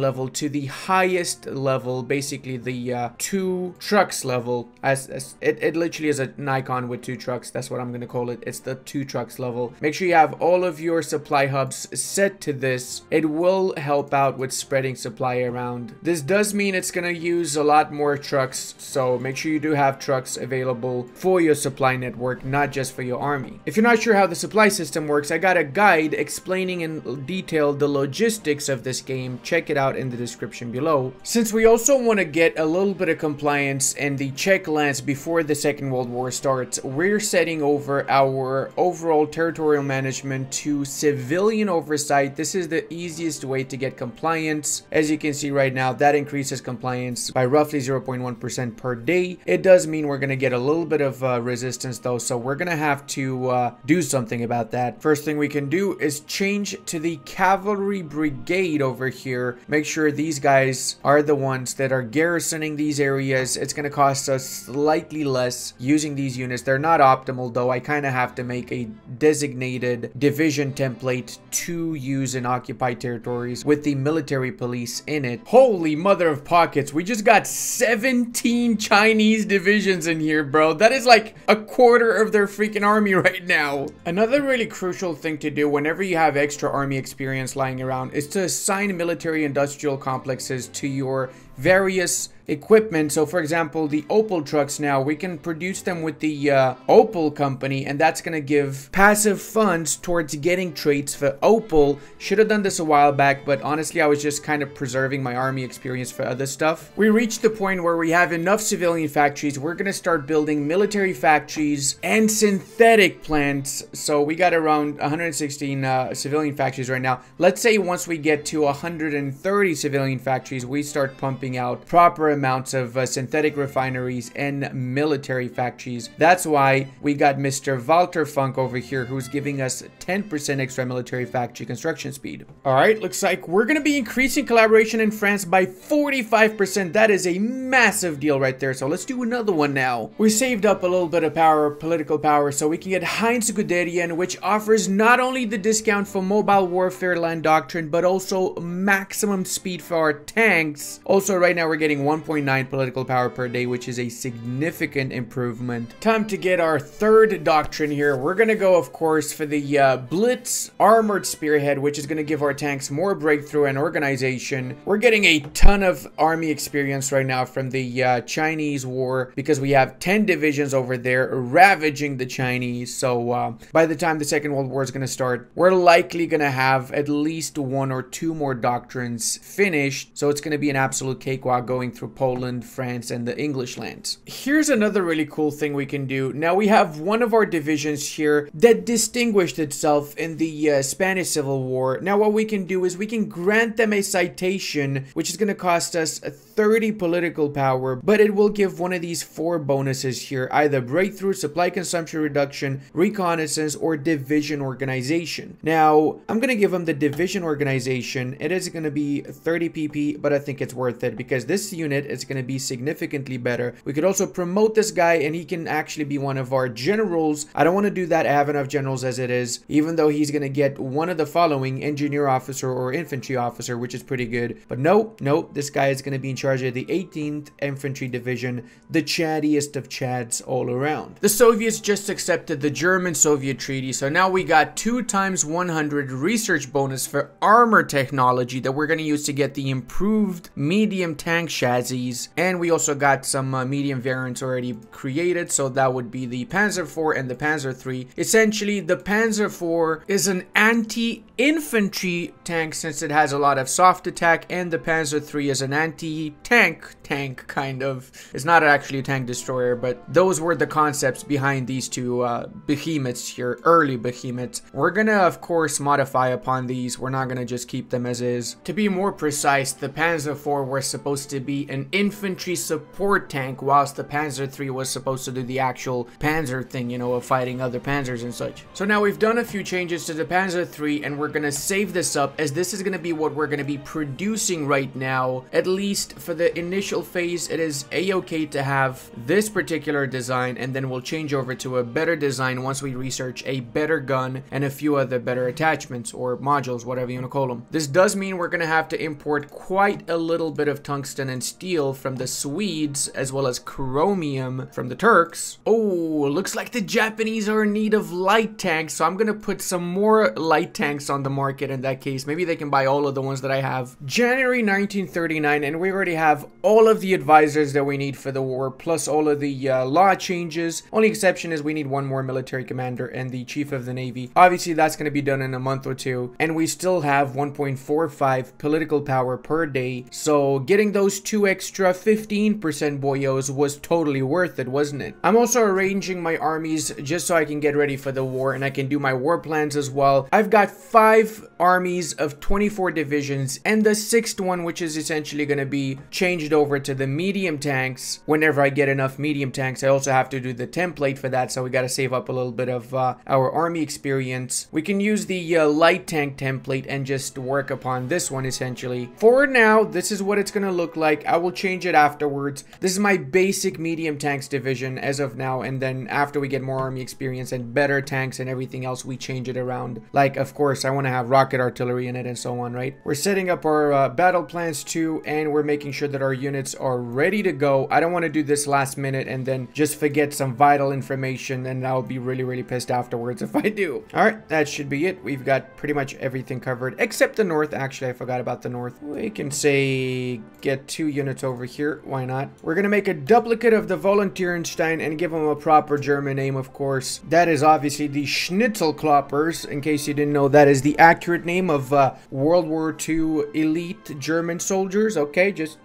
level to the highest level, basically the uh, two trucks level. As, as it, it literally is a Nikon with two trucks, that's what I'm to call it. It's the two trucks level. Make sure you have all of your supply hubs set to this. It will help out with spreading supply around. This does mean it's to use a lot more trucks, so make sure you do have have trucks available for your supply network, not just for your army. If you're not sure how the supply system works, I got a guide explaining in detail the logistics of this game. Check it out in the description below. Since we also want to get a little bit of compliance in the Czech lands before the Second World War starts, we're setting over our overall territorial management to civilian oversight. This is the easiest way to get compliance. As you can see right now, that increases compliance by roughly 0.1% per day. It does does mean we're going to get a little bit of uh, resistance though, so we're going to have to uh, do something about that. First thing we can do is change to the cavalry brigade over here. Make sure these guys are the ones that are garrisoning these areas. It's going to cost us slightly less using these units. They're not optimal though. I kind of have to make a designated division template to use in occupied territories with the military police in it. Holy mother of pockets. We just got 17 Chinese divisions in here, bro. That is like a quarter of their freaking army right now. Another really crucial thing to do whenever you have extra army experience lying around is to assign military industrial complexes to your various equipment. So for example, the Opel trucks now, we can produce them with the uh, Opel company and that's going to give passive funds towards getting traits for Opel. Should have done this a while back, but honestly, I was just kind of preserving my army experience for other stuff. We reached the point where we have enough civilian factories. We're going to start building military factories and synthetic plants. So we got around 116 uh, civilian factories right now. Let's say once we get to 130 civilian factories, we start pumping out proper amounts of uh, synthetic refineries and military factories. That's why we got Mr. Walter Funk over here, who's giving us 10% extra military factory construction speed. All right, looks like we're going to be increasing collaboration in France by 45%. That is a massive deal right there. So let's do another one now. We saved up a little bit of power, political power, so we can get Heinz Guderian, which offers not only the discount for mobile warfare land doctrine, but also maximum speed for our tanks. Also, right now we're getting 1.9 political power per day, which is a significant improvement. Time to get our third doctrine here. We're gonna go, of course, for the uh, Blitz Armored Spearhead, which is gonna give our tanks more breakthrough and organization. We're getting a ton of army experience right now from the uh, Chinese war because we have 10 divisions over there ravaging the Chinese. So uh, by the time the Second World War is gonna start, we're likely gonna have at least one or two more doctrines finished. So it's gonna be an absolute cakewalk going through Poland, France, and the English lands. Here's another really cool thing we can do. Now we have one of our divisions here that distinguished itself in the uh, Spanish Civil War. Now what we can do is we can grant them a citation, which is going to cost us 30 political power, but it will give one of these four bonuses here, either breakthrough, supply consumption reduction, reconnaissance, or division organization. Now, I'm going to give them the division organization. It is going to be 30 PP, but I think it's worth it because this unit is going to be significantly better. We could also promote this guy and he can actually be one of our generals. I don't want to do that. I have enough generals as it is, even though he's going to get one of the following engineer officer or infantry officer, which is pretty good. But no, no, this guy is going to be in charge of the 18th Infantry Division, the chattiest of chads all around. The Soviets just accepted the German-Soviet treaty, so now we got 2 times 100 research bonus for armor technology that we're going to use to get the improved medium tank chassis, and we also got some uh, medium variants already created, so that would be the Panzer IV and the Panzer III. Essentially, the Panzer IV is an anti-infantry tank since it has a lot of soft attack, and the Panzer III is an anti-tank tank, kind of. It's not actually a tank destroyer, but those were the concepts behind these two uh, behemoths here, early behemoths. We're gonna, of course, modify upon these. We're not gonna just keep them as is. To be more precise, the Panzer IV was supposed to be an infantry support tank, whilst the Panzer III was supposed to do the actual panzer thing, you know, of fighting other panzers and such. So now we've done a few changes to the Panzer III, and we're gonna save this up, as this is gonna be what we're gonna be producing right now, at least for the initial phase, it is a-okay to have this particular design, and then we'll change over to a better design once we research a better gun and a few other better attachments or modules, whatever you want to call them. This does mean we're going to have to import quite a little bit of tungsten and steel from the Swedes, as well as chromium from the Turks. Oh, looks like the Japanese are in need of light tanks, so I'm going to put some more light tanks on the market in that case. Maybe they can buy all of the ones that I have. January 1939, and we already have all of the advisors that we need for the war, plus all of the uh, law changes. Only exception is we need one more military commander and the chief of the navy. Obviously, that's going to be done in a month or two, and we still have 1.45 political power per day. So getting those two extra 15% boyos was totally worth it, wasn't it? I'm also arranging my armies just so I can get ready for the war, and I can do my war plans as well. I've got five armies of 24 divisions, and the sixth one, which is essentially going to be changed over to the medium tanks. Whenever I get enough medium tanks, I also have to do the template for that, so we got to save up a little bit of uh, our army experience. We can use the uh, light tank template and just work upon this one essentially. For now, this is what it's going to look like. I will change it afterwards. This is my basic medium tanks division as of now, and then after we get more army experience and better tanks and everything else, we change it around. Like, of course, I want to have rocket artillery in it and so on, right? We're setting up our uh, battle plans too, and we're making sure that our units are ready to go. I don't want to do this last minute and then just forget some vital information, and I'll be really, really pissed afterwards if I do. All right, that should be it. We've got pretty much everything covered, except the north. Actually, I forgot about the north. We can say get two units over here. Why not? We're going to make a duplicate of the Volunteerenstein and give them a proper German name, of course. That is obviously the Schnitzelkloppers. In case you didn't know, that is the accurate name of uh, World War II elite German soldiers. Okay, just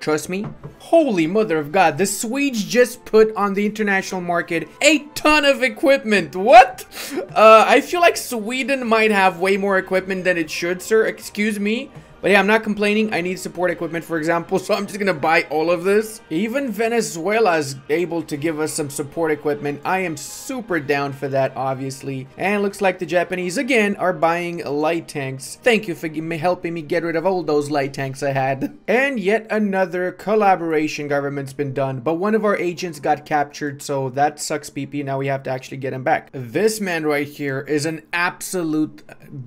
Trust me. Holy mother of God, the Swedes just put on the international market a ton of equipment. What? Uh, I feel like Sweden might have way more equipment than it should, sir. Excuse me. But yeah, I'm not complaining. I need support equipment, for example, so I'm just gonna buy all of this. Even Venezuela is able to give us some support equipment. I am super down for that, obviously. And looks like the Japanese, again, are buying light tanks. Thank you for helping me get rid of all those light tanks I had. And yet another collaboration government's been done, but one of our agents got captured, so that sucks PP. Now we have to actually get him back. This man right here is an absolute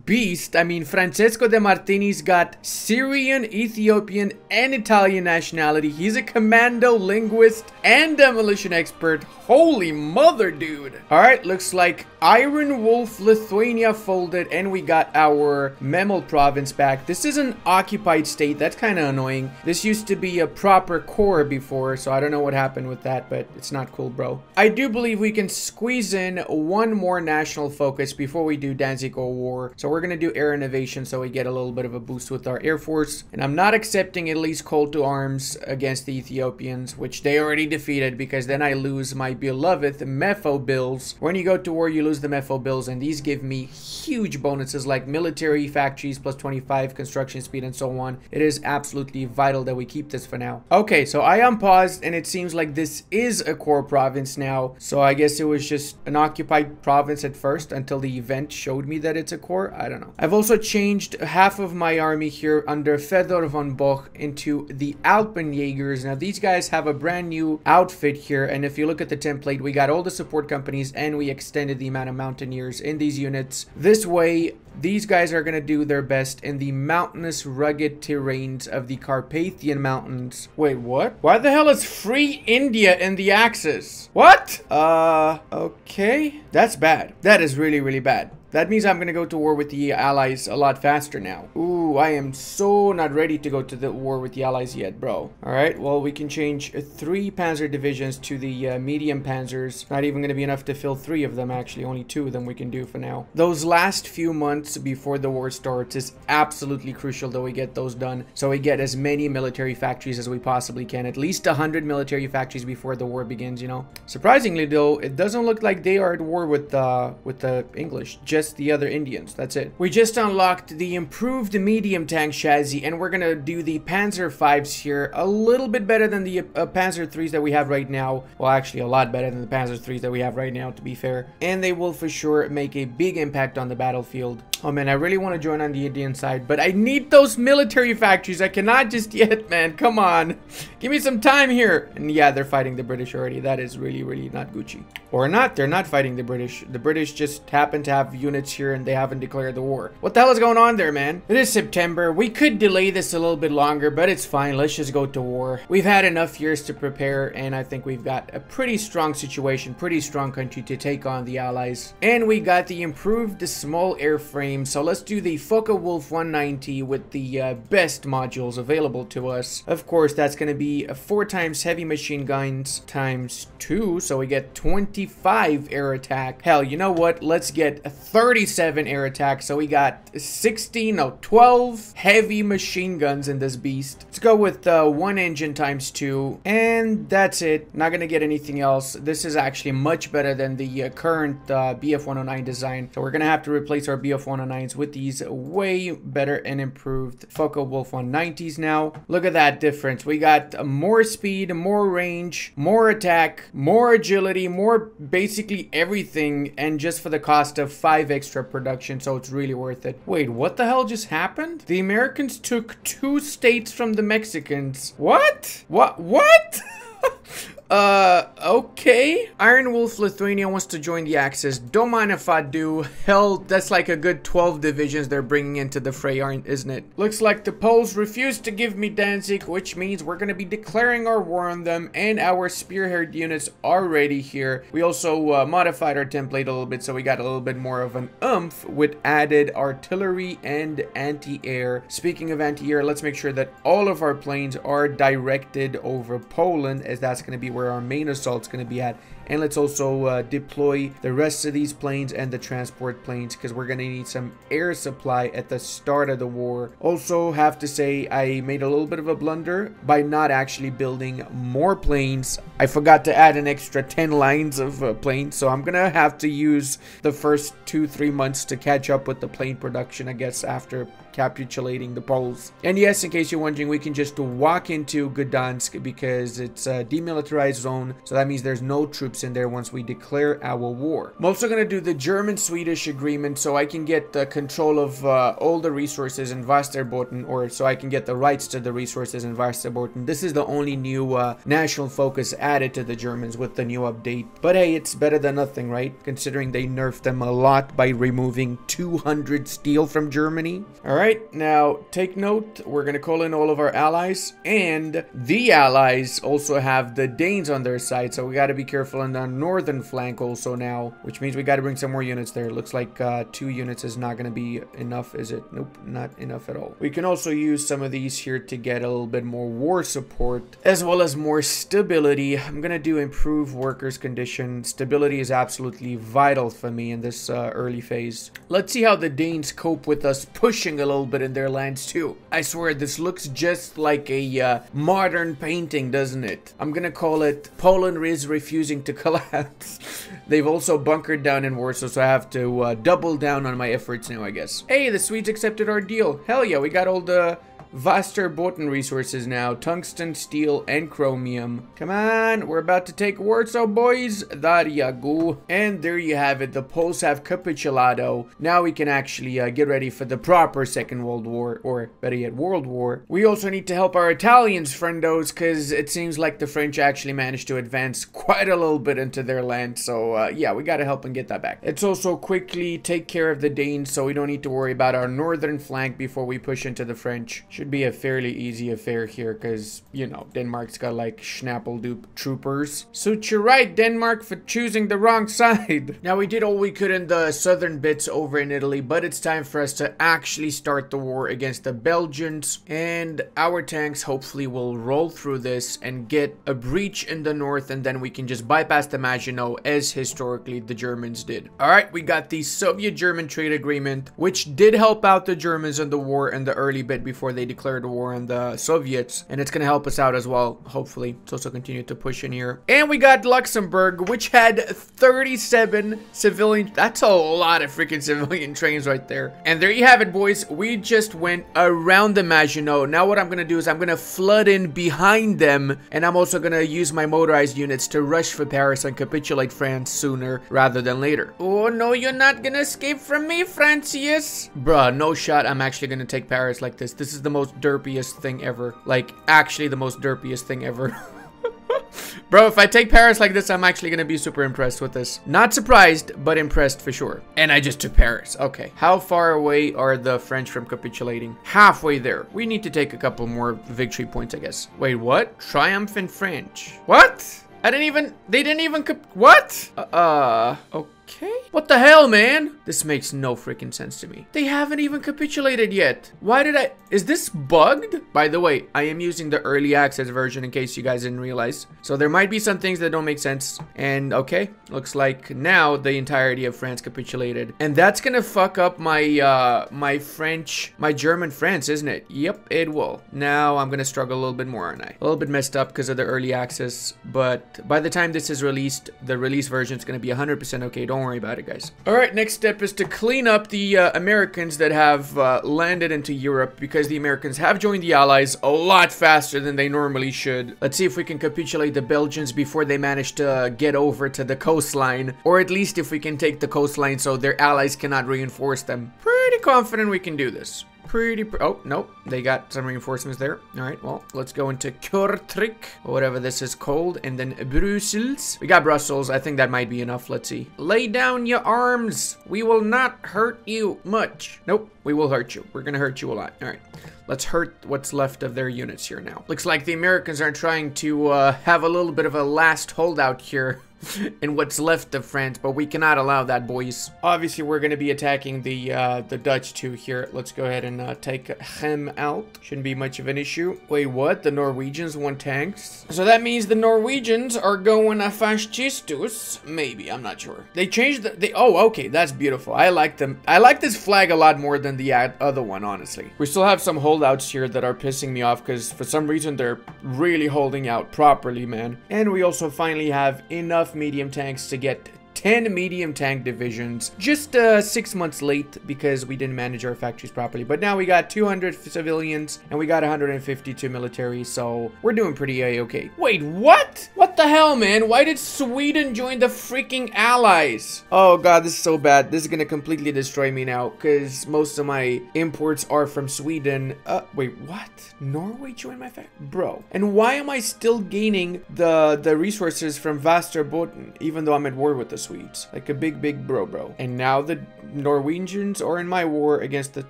beast. I mean, Francesco De Martini's got Syrian, Ethiopian, and Italian nationality. He's a commando linguist and demolition expert. Holy mother, dude. All right, looks like Iron Wolf Lithuania folded and we got our Memel province back. This is an occupied state. That's kind of annoying. This used to be a proper core before, so I don't know what happened with that, but it's not cool, bro. I do believe we can squeeze in one more national focus before we do Danzig War. So we're going to do air innovation so we get a little bit of a boost with our air force. And I'm not accepting Italy's call to arms against the Ethiopians, which they already defeated because then I lose my beloved Mefo bills. When you go to war, you lose the Mefo bills, and these give me huge bonuses like military factories plus 25 construction speed and so on. It is absolutely vital that we keep this for now. Okay, so I unpaused, and it seems like this is a core province now. So I guess it was just an occupied province at first until the event showed me that it's a core. I don't know. I've also changed half of my army here under Fedor von Bock into the Alpenjägers. Now these guys have a brand new outfit here, and if you look at the template, we got all the support companies and we extended the amount of mountaineers in these units. This way, these guys are going to do their best in the mountainous, rugged terrains of the Carpathian Mountains. Wait, what? Why the hell is Free India in the Axis? What? Uh, okay. That's bad. That is really, really bad. That means I'm gonna go to war with the allies a lot faster now. Ooh, I am so not ready to go to the war with the allies yet, bro. Alright, well, we can change three panzer divisions to the uh, medium panzers. Not even gonna be enough to fill three of them, actually. Only two of them we can do for now. Those last few months before the war starts is absolutely crucial that we get those done. So we get as many military factories as we possibly can. At least 100 military factories before the war begins, you know? Surprisingly, though, it doesn't look like they are at war with, uh, with the English. Just the other Indians. That's it. We just unlocked the improved medium tank chassis and we're gonna do the Panzer 5s here a little bit better than the uh, Panzer 3s that we have right now. Well, actually a lot better than the Panzer 3s that we have right now, to be fair. And they will for sure make a big impact on the battlefield. Oh man, I really want to join on the Indian side, but I need those military factories. I cannot just yet, man. Come on. Give me some time here. And yeah, they're fighting the British already. That is really, really not Gucci. Or not, they're not fighting the British. The British just happen to have units here and they haven't declared the war. What the hell is going on there, man? It is September. We could delay this a little bit longer, but it's fine. Let's just go to war. We've had enough years to prepare, and I think we've got a pretty strong situation, pretty strong country to take on the Allies. And we got the improved small airframe so let's do the Focke Wulf 190 with the uh, best modules available to us. Of course, that's going to be 4 times heavy machine guns times 2, so we get 25 air attack. Hell, you know what? Let's get 37 air attack, so we got 16, no, 12 heavy machine guns in this beast. Let's go with uh, 1 engine times 2, and that's it. Not going to get anything else. This is actually much better than the uh, current uh, BF-109 design, so we're going to have to replace our BF-109 109s with these way better and improved Focke-Wulf 190s now. Look at that difference. We got more speed, more range, more attack, more agility, more basically everything, and just for the cost of 5 extra production, so it's really worth it. Wait, what the hell just happened? The Americans took two states from the Mexicans. What? What? What? Uh, okay. Iron Wolf Lithuania wants to join the Axis. Don't mind if I do. Hell, that's like a good 12 divisions they're bringing into the fray, isn't it? Looks like the Poles refused to give me Danzig, which means we're gonna be declaring our war on them, and our spearhead units are ready here. We also uh, modified our template a little bit, so we got a little bit more of an oomph with added artillery and anti-air. Speaking of anti-air, let's make sure that all of our planes are directed over Poland, as that's gonna be where our main assault's going to be at And let's also uh, deploy the rest of these planes and the transport planes because we're going to need some air supply at the start of the war. Also have to say I made a little bit of a blunder by not actually building more planes. I forgot to add an extra 10 lines of uh, planes. So I'm going to have to use the first two, three months to catch up with the plane production, I guess, after capitulating the Poles. And yes, in case you're wondering, we can just walk into Gdansk because it's a demilitarized zone. So that means there's no troops in there once we declare our war. I'm also going to do the German-Swedish agreement so I can get the control of uh, all the resources in Västerbotten or so I can get the rights to the resources in Västerbotten. This is the only new uh, national focus added to the Germans with the new update. But hey, it's better than nothing, right? Considering they nerfed them a lot by removing 200 steel from Germany. All right. Now take note, we're gonna call in all of our allies, and the allies also have the Danes on their side, so we gotta be careful on the northern flank also now, which means we gotta bring some more units there. Looks like uh, two units is not gonna be enough, is it? Nope, not enough at all. We can also use some of these here to get a little bit more war support, as well as more stability. I'm gonna do improve workers condition. Stability is absolutely vital for me in this uh, early phase. Let's see how the Danes cope with us pushing a little bit in their lands too. I swear this looks just like a uh, modern painting, doesn't it? I'm gonna call it Poland is refusing to collapse. They've also bunkered down in Warsaw, so I have to uh, double down on my efforts now, I guess. Hey, the Swedes accepted our deal. Hell yeah, we got all the Västerbotten resources now. Tungsten, steel, and chromium. Come on, we're about to take Warsaw, boys. There you go. And there you have it. The Poles have capitulado. Now we can actually uh, get ready for the proper Second World War, or better yet, World War. We also need to help our Italians, friendos, because it seems like the French actually managed to advance quite a little bit into their land. So, uh, yeah, we got to help them get that back. Let's also quickly take care of the Danes so we don't need to worry about our northern flank before we push into the French. Should be a fairly easy affair here because, you know, Denmark's got like Schnappeldoop troopers. Suits you right, Denmark, for choosing the wrong side. now, we did all we could in the southern bits over in Italy, but it's time for us to actually start the war against the Belgians. And our tanks hopefully will roll through this and get a breach in the north, and then we can just bypass the Maginot as historically the Germans did. All right, we got the Soviet-German trade agreement, which did help out the Germans in the war in the early bit before they declared war on the Soviets, and it's gonna help us out as well, hopefully. Let's also continue to push in here. And we got Luxembourg, which had 37 civilian, that's a lot of freaking civilian trains right there. And there you have it, boys. We just went around the Maginot. Now what I'm gonna do is I'm gonna flood in behind them, and I'm also gonna use my motorized units to rush for Paris and capitulate France sooner rather than later. Oh no, you're not gonna escape from me, Francis. Bruh, no shot I'm actually gonna take Paris like this. This is the most most derpiest thing ever. Like, actually the most derpiest thing ever. Bro, if I take Paris like this, I'm actually gonna be super impressed with this. Not surprised, but impressed for sure. And I just took Paris. Okay. How far away are the French from capitulating? Halfway there. We need to take a couple more victory points, I guess. Wait, what? Triumph in French. What? I didn't even, they didn't even, what? Uh, uh, okay. Okay. What the hell, man? This makes no freaking sense to me. They haven't even capitulated yet. Why did I... Is this bugged? By the way, I am using the early access version in case you guys didn't realize. So there might be some things that don't make sense. And okay, looks like now the entirety of France capitulated. And that's gonna fuck up my, uh, my French, my German France, isn't it? Yep, it will. Now I'm gonna struggle a little bit more, aren't I? A little bit messed up because of the early access. But by the time this is released, the release version is gonna be 100% okay. Don't worry about it, guys. All right, next step is to clean up the uh, Americans that have uh, landed into Europe because the Americans have joined the Allies a lot faster than they normally should. Let's see if we can capitulate the Belgians before they manage to get over to the coastline, or at least if we can take the coastline so their allies cannot reinforce them. Pretty confident we can do this pretty... Pr oh, nope. They got some reinforcements there. All right, well, let's go into Kortrijk, or whatever this is called, and then Brussels. We got Brussels. I think that might be enough. Let's see. Lay down your arms. We will not hurt you much. Nope, we will hurt you. We're gonna hurt you a lot. All right. Let's hurt what's left of their units here now. Looks like the Americans are trying to uh, have a little bit of a last holdout here in what's left of France, but we cannot allow that, boys. Obviously, we're going to be attacking the uh, the Dutch too here. Let's go ahead and uh, take them out. Shouldn't be much of an issue. Wait, what? The Norwegians want tanks? So that means the Norwegians are going a fascistus? Maybe, I'm not sure. They changed the, they, oh, okay, that's beautiful. I like them. I like this flag a lot more than the other one, honestly. We still have some holdouts here that are pissing me off because for some reason they're really holding out properly, man. And we also finally have enough medium tanks to get 10 medium tank divisions. Just uh, six months late because we didn't manage our factories properly. But now we got 200 civilians and we got 152 military. So we're doing pretty a-okay. Wait, what? What the hell, man? Why did Sweden join the freaking allies? Oh god, this is so bad. This is gonna completely destroy me now because most of my imports are from Sweden. Uh, wait, what? Norway joined my factory? Bro. And why am I still gaining the, the resources from Vasterbotten even though I'm at war with the? Swedes. Like a big, big bro bro. And now the Norwegians are in my war against the...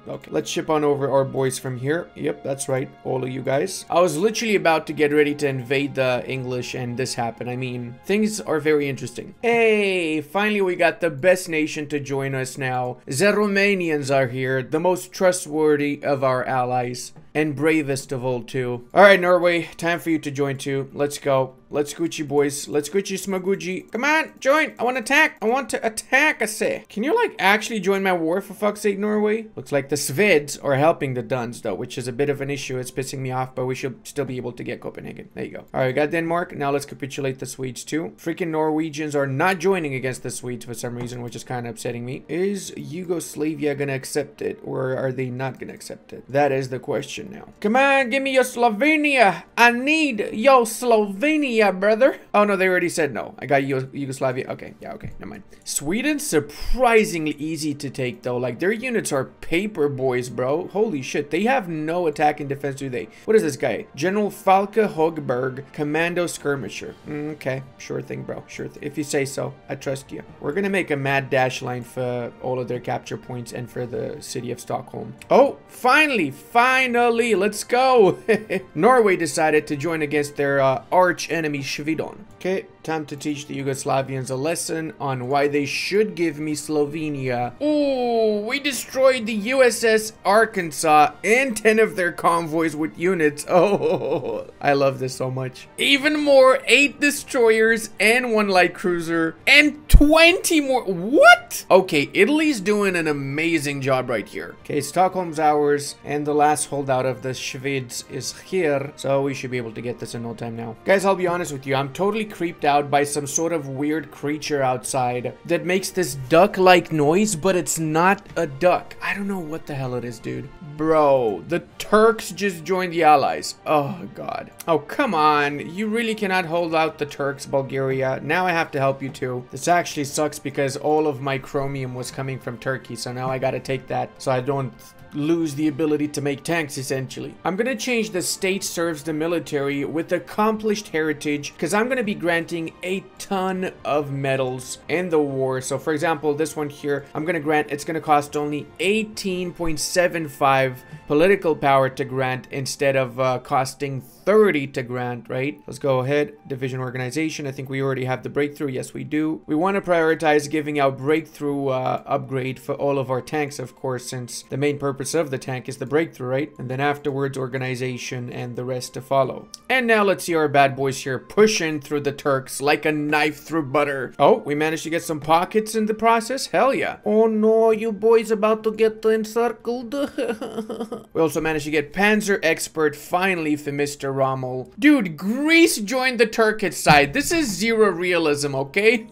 Okay, let's ship on over our boys from here. Yep, that's right. All of you guys. I was literally about to get ready to invade the English and this happened. I mean, things are very interesting. Hey, finally we got the best nation to join us now. The Romanians are here, the most trustworthy of our allies and bravest of all too. All right, Norway, time for you to join too. Let's go. Let's Gucci boys. Let's Gucci Smagucci. Come on, join. I want to attack. I want to attack, I say. Can you like actually join my war for fuck's sake, Norway? Looks like the Swedes are helping the Duns though, which is a bit of an issue. It's pissing me off, but we should still be able to get Copenhagen. There you go. All right, we got Denmark. Now let's capitulate the Swedes too. Freaking Norwegians are not joining against the Swedes for some reason, which is kind of upsetting me. Is Yugoslavia gonna accept it or are they not gonna accept it? That is the question now. Come on, give me your Slovenia. I need your Slovenia, brother. Oh, no, they already said no. I got Yugoslavia. Okay, yeah, okay, never mind. Sweden's surprisingly easy to take, though. Like, their units are paper boys, bro. Holy shit. They have no attack and defense, do they? What is this guy? General Falke Hogberg, Commando Skirmisher. Mm, okay, sure thing, bro. Sure. If you say so, I trust you. We're gonna make a mad dash line for all of their capture points and for the city of Stockholm. Oh, finally, finally, let's go. Norway decided to join against their uh, arch enemy Sweden. Okay, time to teach the Yugoslavians a lesson on why they should give me Slovenia. Ooh, we destroyed the USS Arkansas and 10 of their convoys with units. Oh, I love this so much. Even more, 8 destroyers and 1 light cruiser and 20 more. What? Okay, Italy's doing an amazing job right here. Okay, Stockholm's ours and the last holdout of the Swedes is here. So we should be able to get this in no time now. Guys, I'll be honest with you. I'm totally creeped out by some sort of weird creature outside that makes this duck-like noise, but it's not a duck. I don't know what the hell it is, dude. Bro, the Turks just joined the Allies. Oh, God. Oh, come on. You really cannot hold out the Turks, Bulgaria. Now I have to help you too. This actually sucks because all of my chromium was coming from Turkey, so now I gotta take that so I don't lose the ability to make tanks essentially. I'm gonna change the state serves the military with accomplished heritage because I'm gonna be granting a ton of medals in the war. So for example, this one here, I'm gonna grant, it's gonna cost only 18.75 political power to grant instead of uh, costing 30 to grant, right? Let's go ahead. Division organization. I think we already have the breakthrough. Yes, we do. We want to prioritize giving out breakthrough uh, upgrade for all of our tanks, of course, since the main purpose of the tank is the breakthrough, right? And then afterwards, organization and the rest to follow. And now let's see our bad boys here pushing through the Turks like a knife through butter. Oh, we managed to get some pockets in the process? Hell yeah. Oh no, you boys about to get encircled. we also managed to get Panzer Expert finally for Mr. Rommel. Dude, Greece joined the Turkish side. This is zero realism, okay?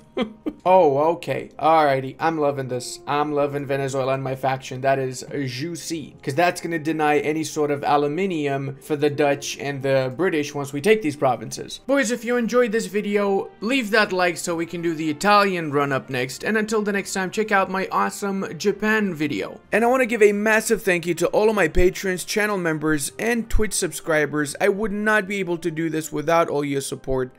Oh, okay. Alrighty. I'm loving this. I'm loving Venezuela and my faction. That is juicy. Because that's going to deny any sort of aluminium for the Dutch and the British once we take these provinces. Boys, if you enjoyed this video, leave that like so we can do the Italian run up next. And until the next time, check out my awesome Japan video. And I want to give a massive thank you to all of my patrons, channel members, and Twitch subscribers. I would not be able to do this without all your support.